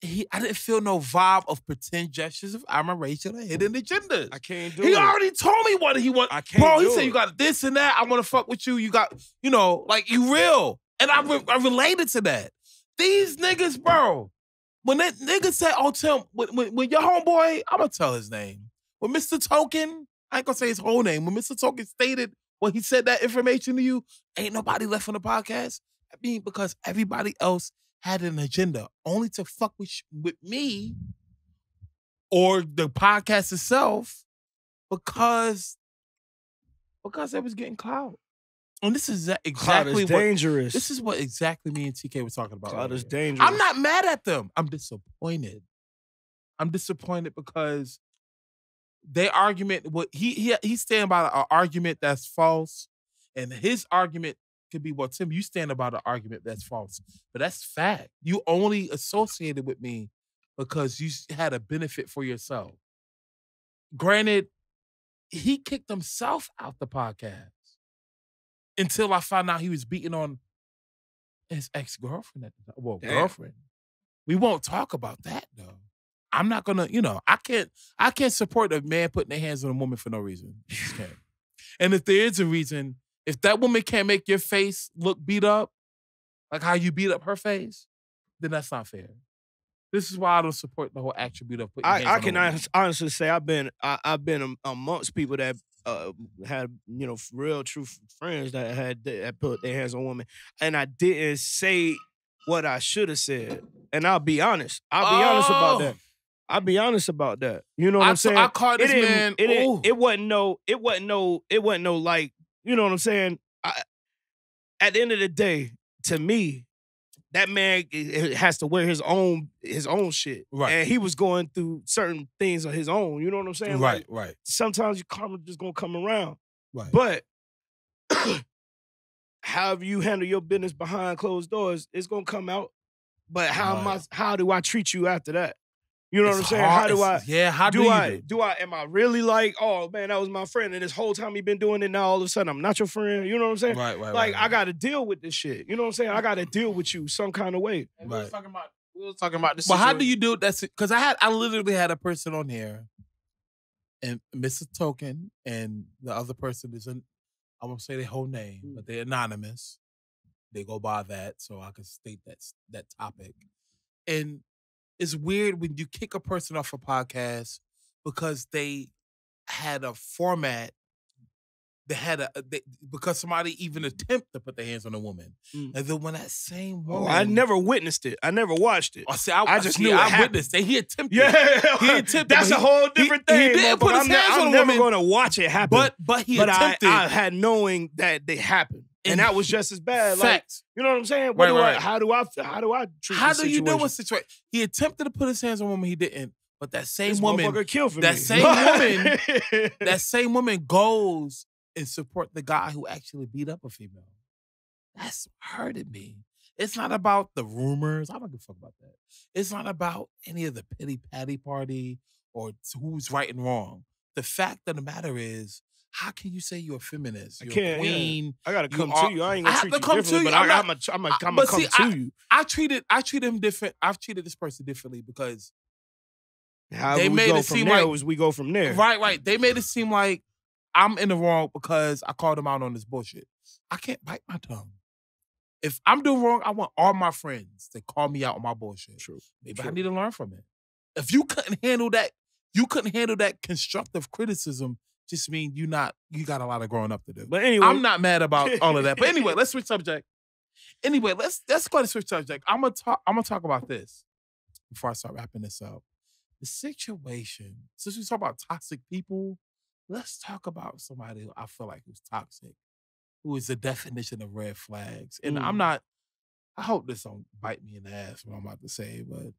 He, I didn't feel no vibe of pretend gestures of admiration or hidden mm. agendas. I can't do he it. He already told me what he want. I can't Bro, he said it. you got this and that. I want to fuck with you. You got, you know, like you real. And I, re- I related to that. These niggas, bro. When that nigga said, "Oh Tim," when, when, when your homeboy, I'm gonna tell his name. When Mr. Token, I ain't gonna say his whole name. When Mr. Token stated when he said that information to you, ain't nobody left on the podcast. I mean, because everybody else had an agenda, only to fuck with with me or the podcast itself, because because they was getting clout. And this is exactly what dangerous. this is what exactly me and TK were talking about. Cloud is dangerous. I'm not mad at them. I'm disappointed. I'm disappointed because their argument, what he he he's standing by an argument that's false, and his argument could be, well, Tim, you stand about an argument that's false, but that's fact. You only associated with me because you had a benefit for yourself. Granted, he kicked himself out the podcast until I found out he was beating on his ex girlfriend at the time. Well, Damn. girlfriend. We won't talk about that though. I'm not gonna, you know, I can't, I can't support a man putting their hands on a woman for no reason. I just can't. and if there is a reason, if that woman can't make your face look beat up, like how you beat up her face, then that's not fair. This is why I don't support the whole attribute of putting. I, I can honestly say I've been I, I've been amongst people that uh, had you know real true friends that had that put their hands on women, and I didn't say what I should have said. And I'll be honest. I'll be honest about that. Oh. I'll be honest about that. You know what I, I'm saying? I caught it this didn't, man. It, it wasn't no. It wasn't no. It wasn't no like. You know what I'm saying? I, at the end of the day, to me, that man has to wear his own his own shit. Right. And he was going through certain things of his own. You know what I'm saying? Like, right, right, sometimes your karma just gonna come around. right. But however you handle your business behind closed doors, it's gonna come out. But how am I, how do I treat you after that? You know what I'm saying? hard. How do I? It's- Yeah, how do, do you I do? do I am I really like oh man that was my friend and this whole time he been doing it now all of a sudden I'm not your friend you know what I'm saying Right, right, like right, I got to deal with this shit you know what I'm saying I got to deal with you some kind of way And we was talking about we was talking about this. But how do you do that? Because I had, I literally had a person on here, and Mr. Token, and the other person is an, I won't say their whole name, Mm. but they're anonymous. They go by that, so I can state that that topic. And it's weird when you kick a person off a podcast because they had a format. They had a they, because somebody even attempt to put their hands on a woman, Mm. and then when that same oh, woman, I never witnessed it I never watched it Oh, see, I, I just see, knew it I witnessed that he attempted. yeah He attempted, that's but a whole different he thing He didn't put his I'm, ne- hands I'm on a never going to watch it happen But but he but I, attempted. I had knowing that they happened and, And that was just as bad like facts. you know what I'm saying what Right, do I right. how do I how do I treat How do you deal situation? with situation? He attempted to put his hands on a woman. He didn't. But that same This woman, that me. same woman- that same woman goes and support the guy who actually beat up a female. That's hurted me. It's not about the rumors. I don't give a fuck about that. It's not about any of the pity patty party or who's right and wrong. The fact of the matter is, how can you say you're a feminist? I You're can't, a yeah. I gotta You come are- to you. I ain't gonna have treat you you. but I, I'm not- I'm a, I'm a, I- but gonna see, come to you. I treated I treated him different. I've treated this person differently because How they made it seem like- was we go from there. Right, right. They made it seem like I'm in the wrong because I called him out on this bullshit. I can't bite my tongue. If I'm doing wrong, I want all my friends to call me out on my bullshit. True. Maybe I need to learn from it. If you couldn't handle that, you couldn't handle that constructive criticism. Just mean you not you got a lot of growing up to do. But anyway, I'm not mad about all of that. But anyway, let's switch subject. Anyway, let's let's go to switch subject. I'm gonna talk. I'm gonna talk about this before I start wrapping this up. The situation. Since we talk about toxic people, let's talk about somebody who I feel like who's toxic, who is the definition of red flags. And I'm Mm. not. I hope this don't bite me in the ass what I'm about to say, but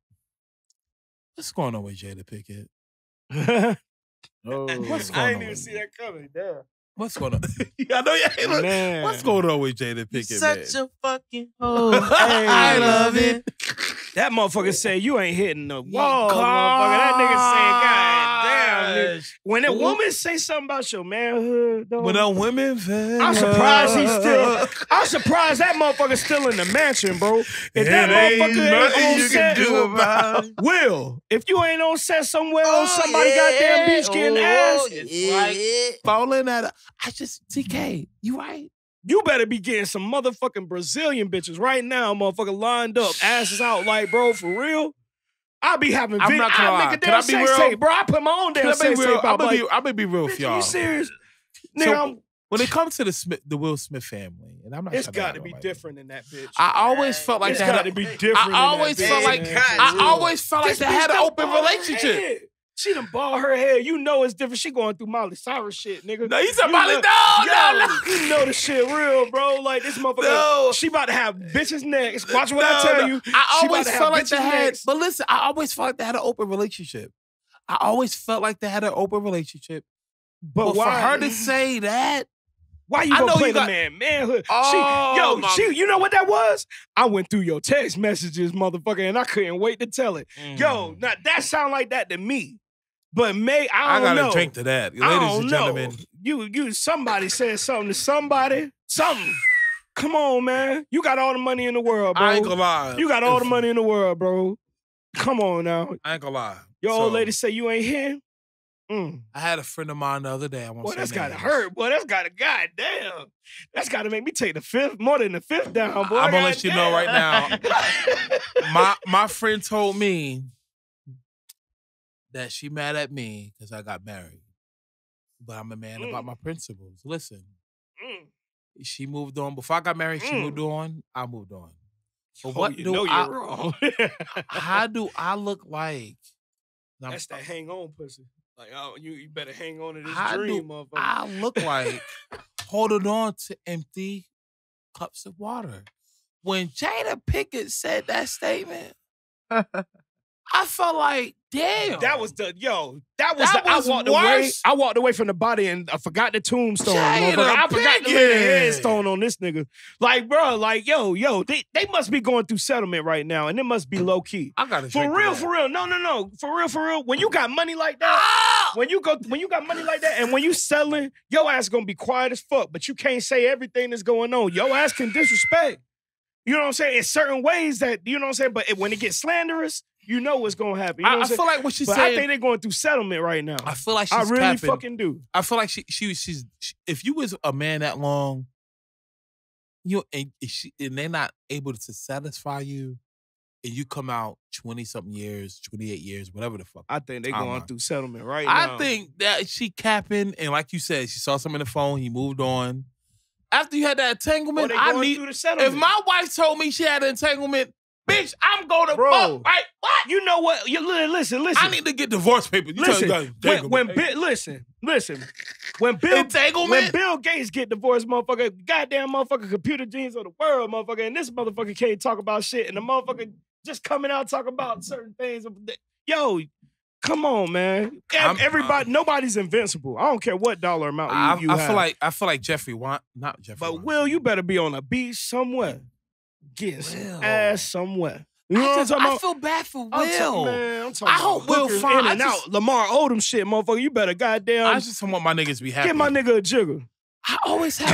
what's going on with Jada Pinkett? Oh, What's I going didn't on even see that coming. Damn. What's going on? I know you oh, ain't look- Man. What's going on with Jada You're Pinkett, man? such a fucking hoe. I love it. That motherfucker said you ain't hitting the wall, motherfucker. That nigga said, God nigga. When a Ooh. woman say something about your manhood, though, When a women I'm surprised he's still. I'm surprised that motherfucker's still in the mansion, bro. If that motherfucker ain't on set, about Will, if you ain't on set somewhere on somebody goddamn beach getting oh, ass, It's like falling at a, I just TK, you right? you better be getting some motherfucking Brazilian bitches right now, motherfucker lined up, asses out, like, bro, for real. I be having. I'm vid- not gonna I lie. make a Can I be sex real? tape, bro. I put my own Can damn I be sex real? tape I'm gonna Like, be, I'm gonna be real with bitch, y'all. you serious? Nigga, So, I'm- when it comes to the Smith, the Will Smith family, and I'm not. it's trying got to be nobody. different than that bitch. I always felt like it's they had got a- to be different. in that always bitch, felt like- man. I I always felt like This they bitch had an done open bald relationship. head. She done ball her hair. You know it's different. She going through Miley Cyrus shit, nigga. No, you said Molly. know- No, no, Yo, no. You know the shit real, bro. Like this motherfucker. No. She about to have bitches next. Watch what I tell no. you. I always felt like they had, next. but listen, I always felt like they had an open relationship. I always felt like they had an open relationship. But, But, why? for her to say that, why you gonna play you the got- man manhood? Oh, she, yo, oh, my- she, you know what that was? I went through your text messages, motherfucker, and I couldn't wait to tell it. Yo, mm. now that sound like that to me. But May, I. I gotta know. drink to that, ladies and know. gentlemen. You, you, somebody said something to somebody. Something. Come on, man. You got all the money in the world, bro. I ain't gonna lie. You got all the money in the world, bro. Come on now. I ain't gonna lie. Your old lady say you ain't here. Mm. I had a friend of mine the other day. I want Boy, that's gotta hurt. Boy, that's gotta goddamn. That's gotta make me take the fifth, more than the fifth down, boy. I'm gonna let you know right now. now. My my friend told me that she mad at me because I got married, but I'm a man about Mm. my principles. Listen, Mm. she moved on before I got married. She Mm. moved on. I moved on. But Oh, what do know I? you're wrong. How do I look like? That's that hang on pussy. Like, oh, you, you better hang on to this How dream, motherfucker. I look like holding on to empty cups of water. When Jada Pinkett said that statement, I felt like, damn. That was the yo. That was That the. was I walked away. I walked away from the body and I forgot the tombstone. I forgot the headstone on this nigga. Like, bro, like, yo, yo, they, they must be going through settlement right now, and it must be low key. I got to For real, for real. No, no, no. For real, for real. When you got money like that, Ah! when you go, when you got money like that, and when you selling, your ass gonna be quiet as fuck. But you can't say everything that's going on. Your ass can disrespect. You know what I'm saying? In certain ways that you know what I'm saying. But when it gets slanderous, you know what's gonna happen. You know I, I feel like what she's But I think they're going through settlement right now. I feel like I she's really capping. fucking do. I feel like she she she's she, if you was a man that long, you and she and they're not able to satisfy you, and you come out twenty something years, twenty eight years, whatever the fuck. I think they're going through settlement right now. I think that she capping, and like you said, she saw something in the phone. He moved on. After you had that entanglement, they I need. If my wife told me she had an entanglement, bitch, I'm going to Bro. fuck. Right? What? you know what? You listen, listen. I need to get divorce papers. You listen. tell me when, when Bill, listen, listen. When Bill, when Bill Gates get divorced, motherfucker, goddamn motherfucker, computer genius of the world, motherfucker, and this motherfucker can't talk about shit, and the motherfucker just coming out talking about certain things. Yo, come on, man. I'm- Everybody, nobody's invincible. I don't care what dollar amount you, I, you I have. feel like I feel like Jeffrey want not Jeffrey. But. Will, you better be on a beach somewhere, some Will. ass somewhere. You know I, what I'm talking I feel bad for I'm Will. man, I'm talking I about hope Will find- in I and just- out. Lamar Odom shit, motherfucker. You better goddamn I just want my niggas to be happy. give my nigga a jigger. I always have.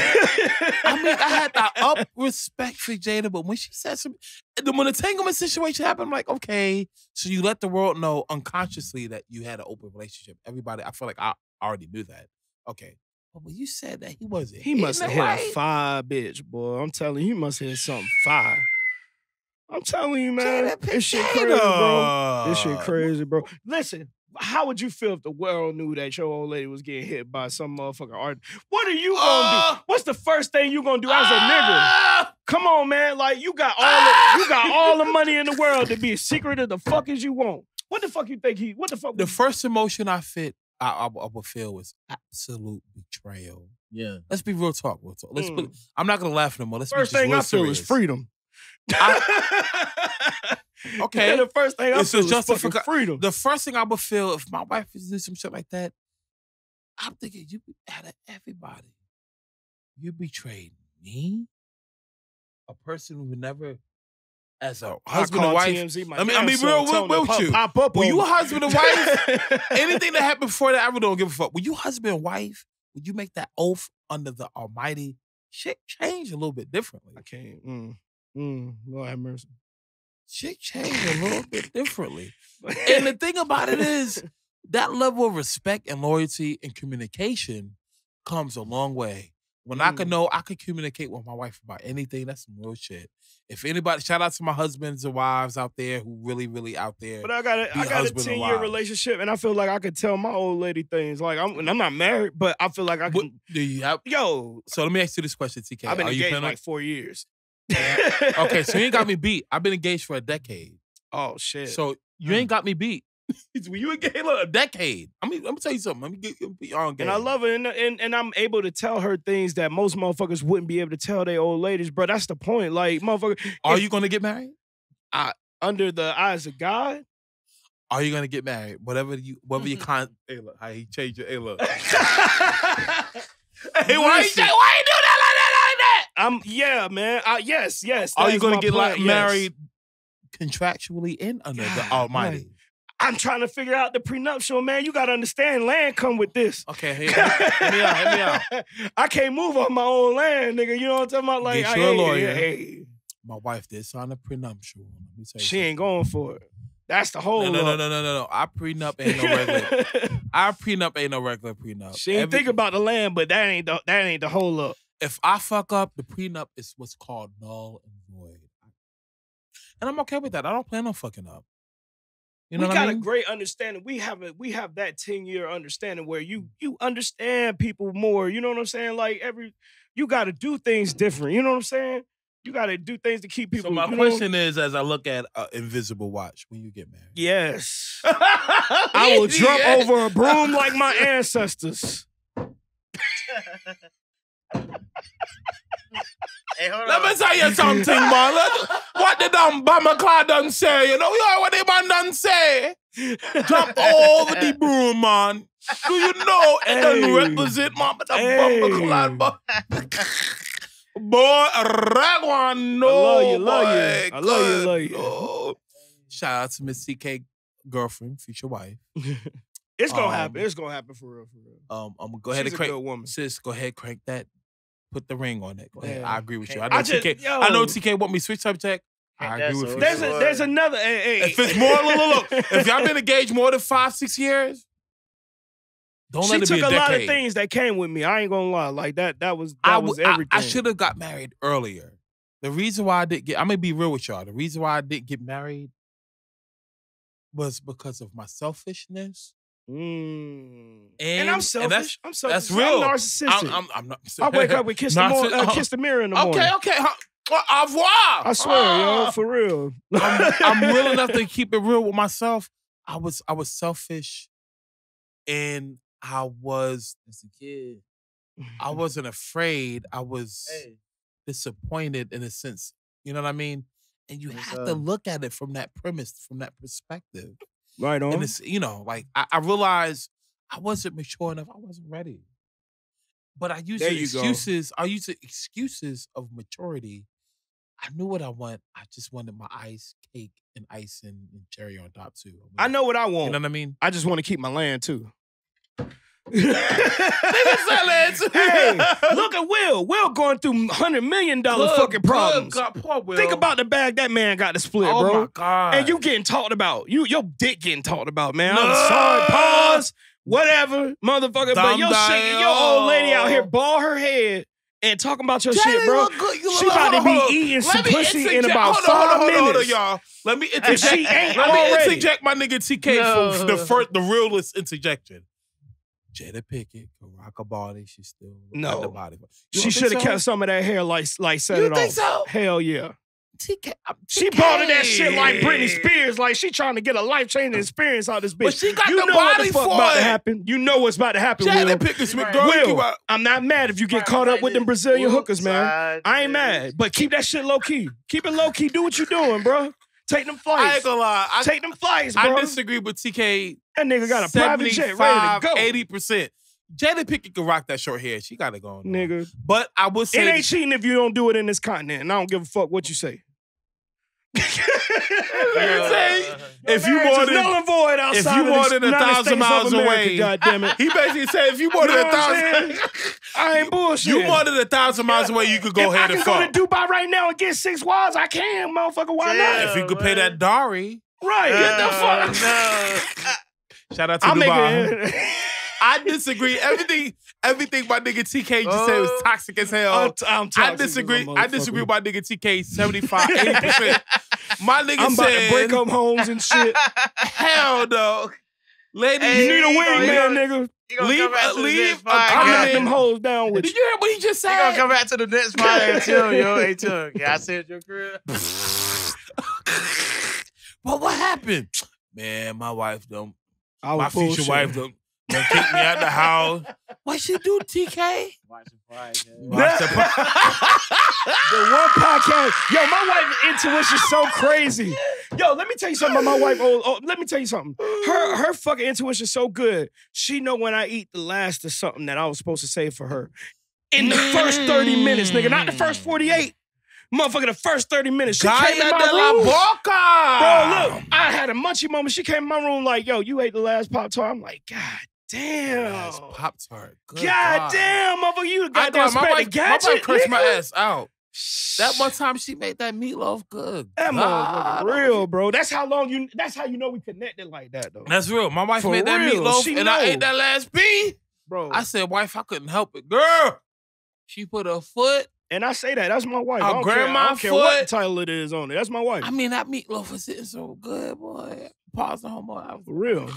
I mean, I had the up respect for Jada, but when she said some, the when the entanglement situation happened, I'm like, okay, so you let the world know unconsciously that you had an open relationship. Everybody, I feel like I already knew that. Okay, but when you said that he wasn't, He must have hitting hit it a right, fire, bitch, boy. I'm telling you, he must have hit something fire. I'm telling you, man. Jada This shit crazy, bro. This shit crazy, bro. Listen, how would you feel if the world knew that your old lady was getting hit by some motherfucking art? What are you gonna Uh, do? What's the first thing you gonna do as a nigga? Ah! Come on, man. Like you got all Ah! the, you got all the money in the world to be as secret as the fuck as you want. What the fuck you think he? What the fuck? The first emotion I fit, I, I, I would feel was absolute betrayal. Yeah. Let's be real talk, real talk. Let's Mm. put. I'm not gonna laugh no more. Let's first be just thing real I feel serious. is freedom. Okay. the first thing I It's feel is fucking freedom. The first thing I would feel if my wife was doing some shit like that, I'm thinking you be- out of everybody, you betrayed me, a person who never, as a I husband and wife. TMZ my I mean- I mean, damn real self, with- telling with them, you. Pop up Were you a husband and wife? Anything that happened before that, I really don't give a fuck. When you husband and wife, when you make that oath under the Almighty, shit changed a little bit differently. I can't. Mm, mm, Lord have mercy. Shit changed a little bit differently. And the thing about it is, that level of respect and loyalty and communication comes a long way. When I can Mm. know I can communicate with my wife about anything, that's some real shit. If anybody, shout out to my husbands and wives out there who really, really out there. But I got a, I got a ten year relationship, and I feel like I could tell my old lady things. Like I'm, and I'm not married, but I feel like I can. do you have? Yo, So let me ask you this question, TK. I've been Are you engaged like four years. okay, so you ain't got me beat. I've been engaged for a decade. Oh shit. So you ain't got me beat. when you engaged a decade. I mean, let me tell you something. Let me get, on game. And I love it, and, and and I'm able to tell her things that most motherfuckers wouldn't be able to tell their old ladies, bro. That's the point. Like, motherfucker, Are you gonna get married? I under the eyes of God. Are you gonna get married? Whatever you, whatever Mm-hmm. you con. Hey, look, how he changed it. Hey, look. hey, why you, say- why you do that like that like that? I'm yeah, man. Uh, yes, yes. Are you gonna get plan, like yes. married contractually and under God, the Almighty? I'm trying to figure out the prenuptial, man. You gotta understand, land come with this. Okay, hey, help me out. Help me out. I can't move on my own land, nigga. You know what I'm talking about? Like, Get I- you a hey, lawyer. hey, My wife did sign a prenuptial. Let me tell you she ain't going for it. That's the whole. No, no, no, no, no, no, no. Our prenup ain't no regular. Our prenup ain't no regular prenup. she ain't Every- think about the land, but that ain't the, that ain't the whole up. if I fuck up, the prenup is what's called null and void. And I'm okay with that. I don't plan on fucking up. You know we what got I mean? a great understanding. We have a we have that 10 year understanding where you you understand people more. You know what I'm saying? Like every you gotta do things different. You know what I'm saying? You gotta do things to keep people. so my you know? question is, as I look at uh, Invisible Watch, when you get married, Yes. I will jump Yeah. over a broom like my ancestors. Hey, Let on. me tell you something, man. What the damn Bama Clad done say? You know, you know what the man done say? Jump over the broom, man. Do you know it Hey. doesn't represent, man, but the Hey. Bama Clad, boy. Boy, Ragwan, no, I love you, love boy. you. I love you, Good love you. Lord. Shout out to Miss CK girlfriend, future wife. It's gonna Um, happen. It's gonna happen for real, for real. Um, I'm gonna go ahead She's and a crank. good woman. Sis, go ahead, crank that. Put the ring on it. Go ahead. Yeah. I agree with you. I know I just- TK. yo. I know TK want me to switch subject. I Ain't agree with so? you. There's a, there's another. Hey, hey. If it's more, look, look, look. If y'all been engaged more than five, six years, don't she let it took be a, a, lot of things that came with me. I ain't gonna lie. Like that. That was that I was w- I- everything. I, should have got married earlier. The reason why I didn't get, I'm gonna be real with y'all. The reason why I didn't get married was because of my selfishness. Mm. And- And, I'm selfish. that's- I'm selfish. that's real. I'm narcissistic. I'm, I'm, I'm not. I wake up and kiss the, mo- uh, kiss the mirror in the morning. Okay, okay. Well, Au revoir. I swear, yo, Ah. for real. I'm, I'm real enough to keep it real with myself. I was I was selfish, and I was That's a kid. I wasn't afraid. I was Hey, disappointed in a sense. You know what I mean? And you have to look at it from that premise, from that perspective. Right on. And it's you know, like I, I realized I wasn't mature enough. I wasn't ready. But I used the you go. excuses. I used the excuses of maturity. I knew what I want. I just wanted my ice cake and icing and cherry on top too. I know what I want. You know what I mean? I just want to keep my land too. Nigga hey, look at Will. Will going through hundred million dollar Good- fucking problems. God, poor Will. Think about the bag that man got to split, oh bro. god. And you getting talked about. You your dick getting talked about, man. No. I'm sorry. Pause. Whatever, motherfucker. but your shit, your old lady out here bald her head and talking about your Jay shit, bro. You She about to be on, eating some me pussy in about hold on, hold on, five hold on, hold on, minutes. y'all. Let me And interject. she ain't Let me already. interject my nigga TK for the No. first, the realest interjection. Jada Pinkett can rock a body. She still No. got the body. You She should have think so? kept some of that hair, like like set You it think off. so? Hell yeah. TK. I'm She TK. Uh, bought that shit like Britney Spears, like she trying to get a life changing uh, experience out of this bitch. But she got you the know what body the fuck for about to happen. You know what's about to happen. Will. Jada Pinkett Smith, Right. girl. Will. you I'm not mad if you get Right, caught up with them. Brazilian hookers, man. I ain't mad, but keep that shit low key. Keep it low key. Do what you doing, bro. Take them I ain't gonna lie. I, Take them flights, bro. I disagree with TK. that nigga got a private jet ready to go. 80 percent. Jada Pinkett can rock that short hair. She got it going. Nigga, But I would say. it ain't cheating if you don't do it in this continent, and I don't give a fuck what you say. Nigga say, if you Marriage more is than null and void if you of more than a thousand miles away, God damn it. he basically said if you more than You a know what thousand, I ain't bullshit. you more than a thousand miles away, you could go if ahead I and can fuck. go to Dubai right now and get six wives, I can, motherfucker. Why Yeah. not? if you could pay that man. Dari, Right. Get the Uh, fuck. no. shout out to I'm Dubai. I disagree. Everything, everything my nigga TK just said was Oh. toxic as hell. I'm, I'm toxic as a disagree. I disagree motherfucker. with my nigga TK 75, 80%. My nigga I'm about said, to break up homes and shit. hell no. Ladies, Hey, You need a he wing, man, gonna- nigga. Leave- come back uh, to the leave a pod. I comment. got Yeah. them hoes down with did you. you hear what he just said? He gonna come back to the next pod and tell yo, hey, tell yeah, I said your crib. but what happened? Man, my wife don't. I My future bullshitting. wife don't. Don't kick me out the house. What she do, TK? Watch the podcast. Watch the The one podcast, yo, my wife's intuition so crazy. Yo, let me tell you something about my wife. Oh, oh, let me tell you something. Her her fucking intuition is so good. She know when I eat the last of something that I was supposed to save for her. In the first 30 minutes, nigga, not the first mm. 48. Motherfucker, the first 30 minutes. She came in my de la room. boca. Bro, look, I had a munchie moment. She came in my room like, yo, you ate the last Pop Tart. I'm like, God damn. That's Pop Tart. God, damn, motherfucker, you goddamn know, my spent the wife, my gadget. wife cursed my ass out. That one time she made that meatloaf good. That God. motherfucker real, bro. That's how long you. That's how you know we connected like that, though, That's real. My wife For made that meatloaf she and I ate that last piece. bro. I said, wife, I couldn't help it. Girl, she put her foot. and I say that. That's my wife. Our I don't care. I don't care what title it is on it. That's my wife. I mean, that meatloaf was sitting so good, boy. Pause the homo. I was For real.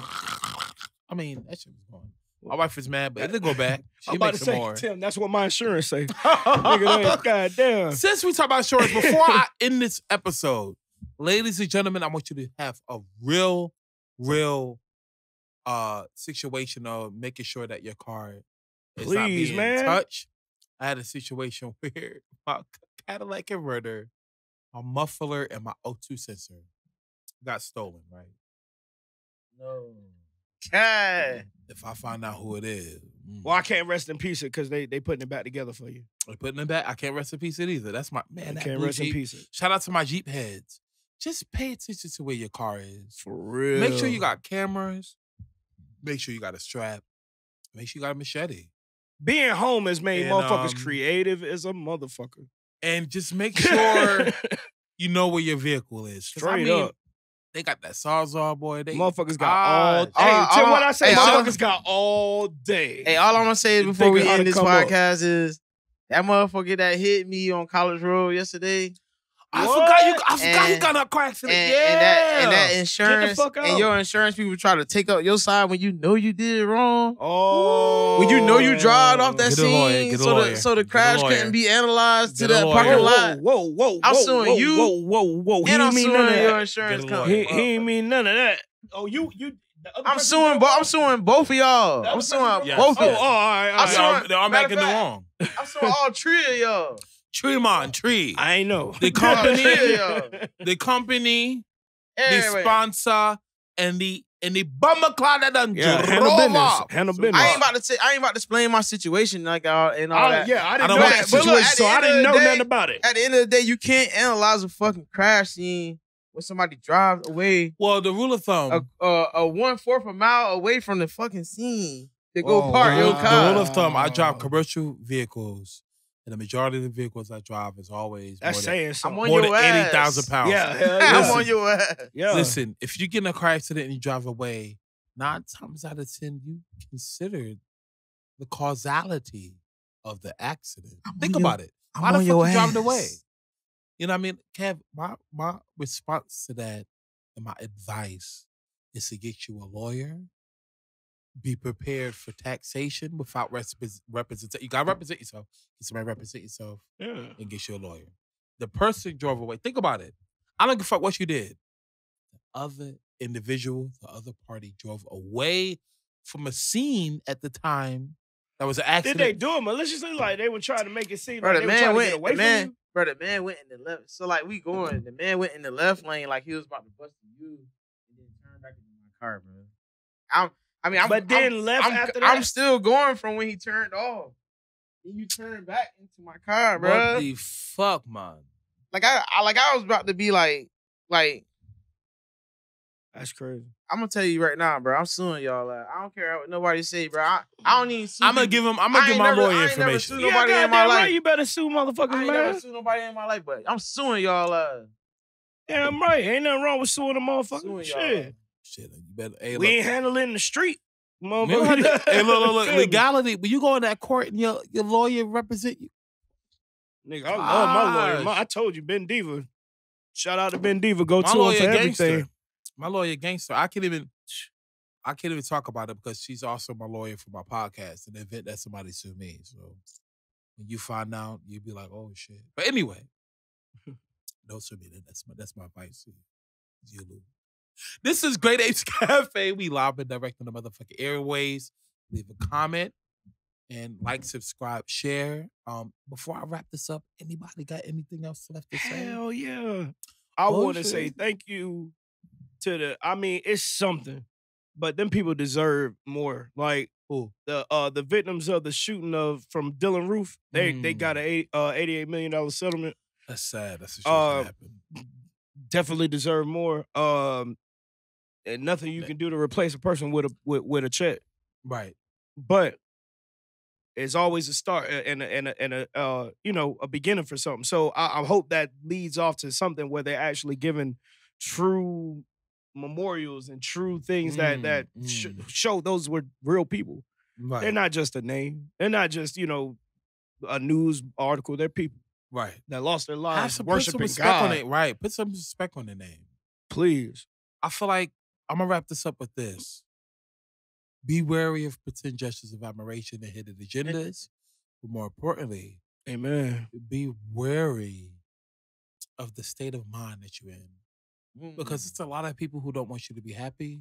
I mean, that shit was going. My wife is mad, but it'll go back. She I'm about makes to some say, more. Tim. That's what my insurance say. Nigga, that, goddamn. Since we talk about insurance, before I end this episode, ladies and gentlemen, I want you to have a real, real uh situation of making sure that your car is not Please, being man. touched. I had a situation where my Cadillac converter, my muffler, and my O2 sensor got stolen. Right. No. God. If I find out who it is, mm, Well, I can't rest in peace because they they putting it back together for you. I'm putting it back. I can't rest in peace it either. That's my man. I can't rest in Jeep- peace. Shout out to my Jeep heads. Just pay attention to where your car is. For real. Make sure you got cameras. Make sure you got a strap. Make sure you got a machete. being home has made And, motherfuckers um, creative as a motherfucker. And just make sure you know where your vehicle is. Straight I mean, up. They got that Sawzall boy. They motherfuckers got all. all- Hey, all- what I say. hey, motherfuckers got all day. Hey, all I'm gonna say is before we end this come up. podcast is that motherfucker that hit me on College Road yesterday. I What? forgot you. I forgot he And- got in a car accident. And, yeah. and that and that insurance fuck and your insurance people try to take up your side when you know you did it wrong. Oh, When you know you drive off that Get scene, lawyer, get so lawyer, the so the crash lawyer. couldn't be analyzed Get to that parking Whoa, lot. whoa, whoa, whoa, I'm suing whoa, you. Whoa, whoa, whoa. He And ain't I'm mean suing none of your that. insurance company. He, he ain't mean none of that. Oh, you, you. I'm suing. Bo- I'm suing both of y'all. I'm suing person drove both off? of Oh, you. Oh, all right, all I'm right. suing- They're all matter of making the fact- wrong. I'm suing all three of y'all. Tremont Tree. I ain't know. The company- Three of y'all. the company, the sponsor, and the and the bummer cloud that done Yeah, drove handle business. off. Handle business. I ain't about to say. I ain't about to explain my situation like all and all I, that. yeah, I didn't I don't know want that that. But look, situation, so I didn't know the day- nothing about it. At the end of the day, you can't analyze a fucking crash scene when somebody drives away Well, the rule of thumb. a, a, a one fourth a mile away from the fucking scene to go Oh, park your wow. the rule of thumb, I drive commercial vehicles, and the majority of the vehicles I drive is always That's more than, saying I'm on more your than ass. eighty thousand pounds. Yeah, hell I'm Listen. on your ass. yeah. Listen, if you get in a car accident and you drive away, nine times out of ten you considered the causality of the accident. I'm Think on your- about it. I'm Why the on fuck your you driving away? You know what I mean? Kev, my my response to that and my advice is to get you a lawyer. Be prepared for taxation without representation. You gotta represent yourself. Get somebody to represent yourself yeah. and get you a lawyer. The person drove away. Think about it. I don't give a fuck what you did. The other individual, the other party drove away from a scene at the time that was an accident. Did they do it maliciously? Like they were trying to make it seem Bro, like the they were trying man to went. get away The from man, you? bro, the man went in the left. So like we going. The man went in the left lane like he was about to bust the U, and then turned back into my car, bro. I'm. I mean, I'm. But then I'm, left I'm, after I'm still going from when he turned off. Then you turn back into my car, bro. What the fuck, man? like I, I, like I was about to be like, like That's crazy. I'm gonna tell you right now, bro. I'm suing y'all. Like, I don't care what nobody say, bro. I, I don't even. Sue I'm gonna people. give him. I'm gonna give my never- lawyer ain't never information. sued nobody yeah, in my life. right. You better sue motherfuckers, I ain't never man. sued nobody in my life, but I'm suing y'all. Uh, Damn right. Ain't nothing wrong with suing a motherfucker. suing y'all. Shit. Shit, you better. Hey, We look, ain't handling the street. Motherfucker. hey, look, look, look. Legality. When you go in that court and your your lawyer represent you, Nigga, I love my lawyer. My- I told you, Ben Diva. Shout out to Ben Diva. Go my to him for gangster. everything. My lawyer gangster. I can't even. I can't even talk about it because she's also my lawyer for my podcast. The event that somebody sue me, so when you find out, you'd be like, "Oh shit." But anyway, don't sue me. Then that's my that's my advice. to you. You lose. This is Great Apes Cafe. We live and direct on the motherfucking airways. Leave a comment and like, subscribe, share. Um, before I wrap this up, anybody got anything else left to say? Hell yeah. I want to say thank you to the. I mean, it's something, but them people deserve more. Like Who? the uh the victims of the shooting of from Dylann Roof, they they Mm. got a uh, eighty eight million dollar settlement. That's sad. That's a shit Uh, happened. Definitely deserve more. Um, and nothing you can do to replace a person with a with, with a check. Right. but it's always a start and a, and a, and a uh, you know a beginning for something. So I, I hope that leads off to something where they're actually giving true memorials and true things that that Mm, sh- mm. show those were real people. Right. They're not just a name. They're not just you know a news article. They're people right. that lost their Have lives some, put some worshiping respect God. on it. Right. Put some respect on the name. Please, I feel like I'm gonna wrap this up with this. Be wary of pretend gestures of admiration and hidden agendas. But more importantly, Amen. be wary of the state of mind that you're in. Because it's a lot of people who don't want you to be happy.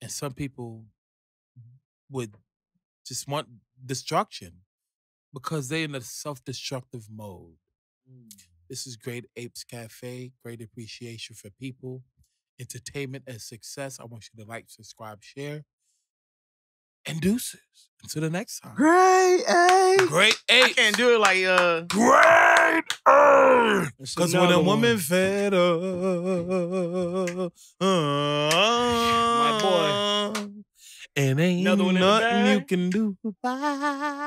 And some people would just want destruction because they're in a self-destructive mode. This is Great Apes Cafe. Great appreciation for people, entertainment, and success. I want you to like, subscribe, share, and deuces. Until the next time. Great, hey. Great I can't do it like uh. Great Apes. That's Cause when a woman one. fed up, My boy, and ain't nothing you can do about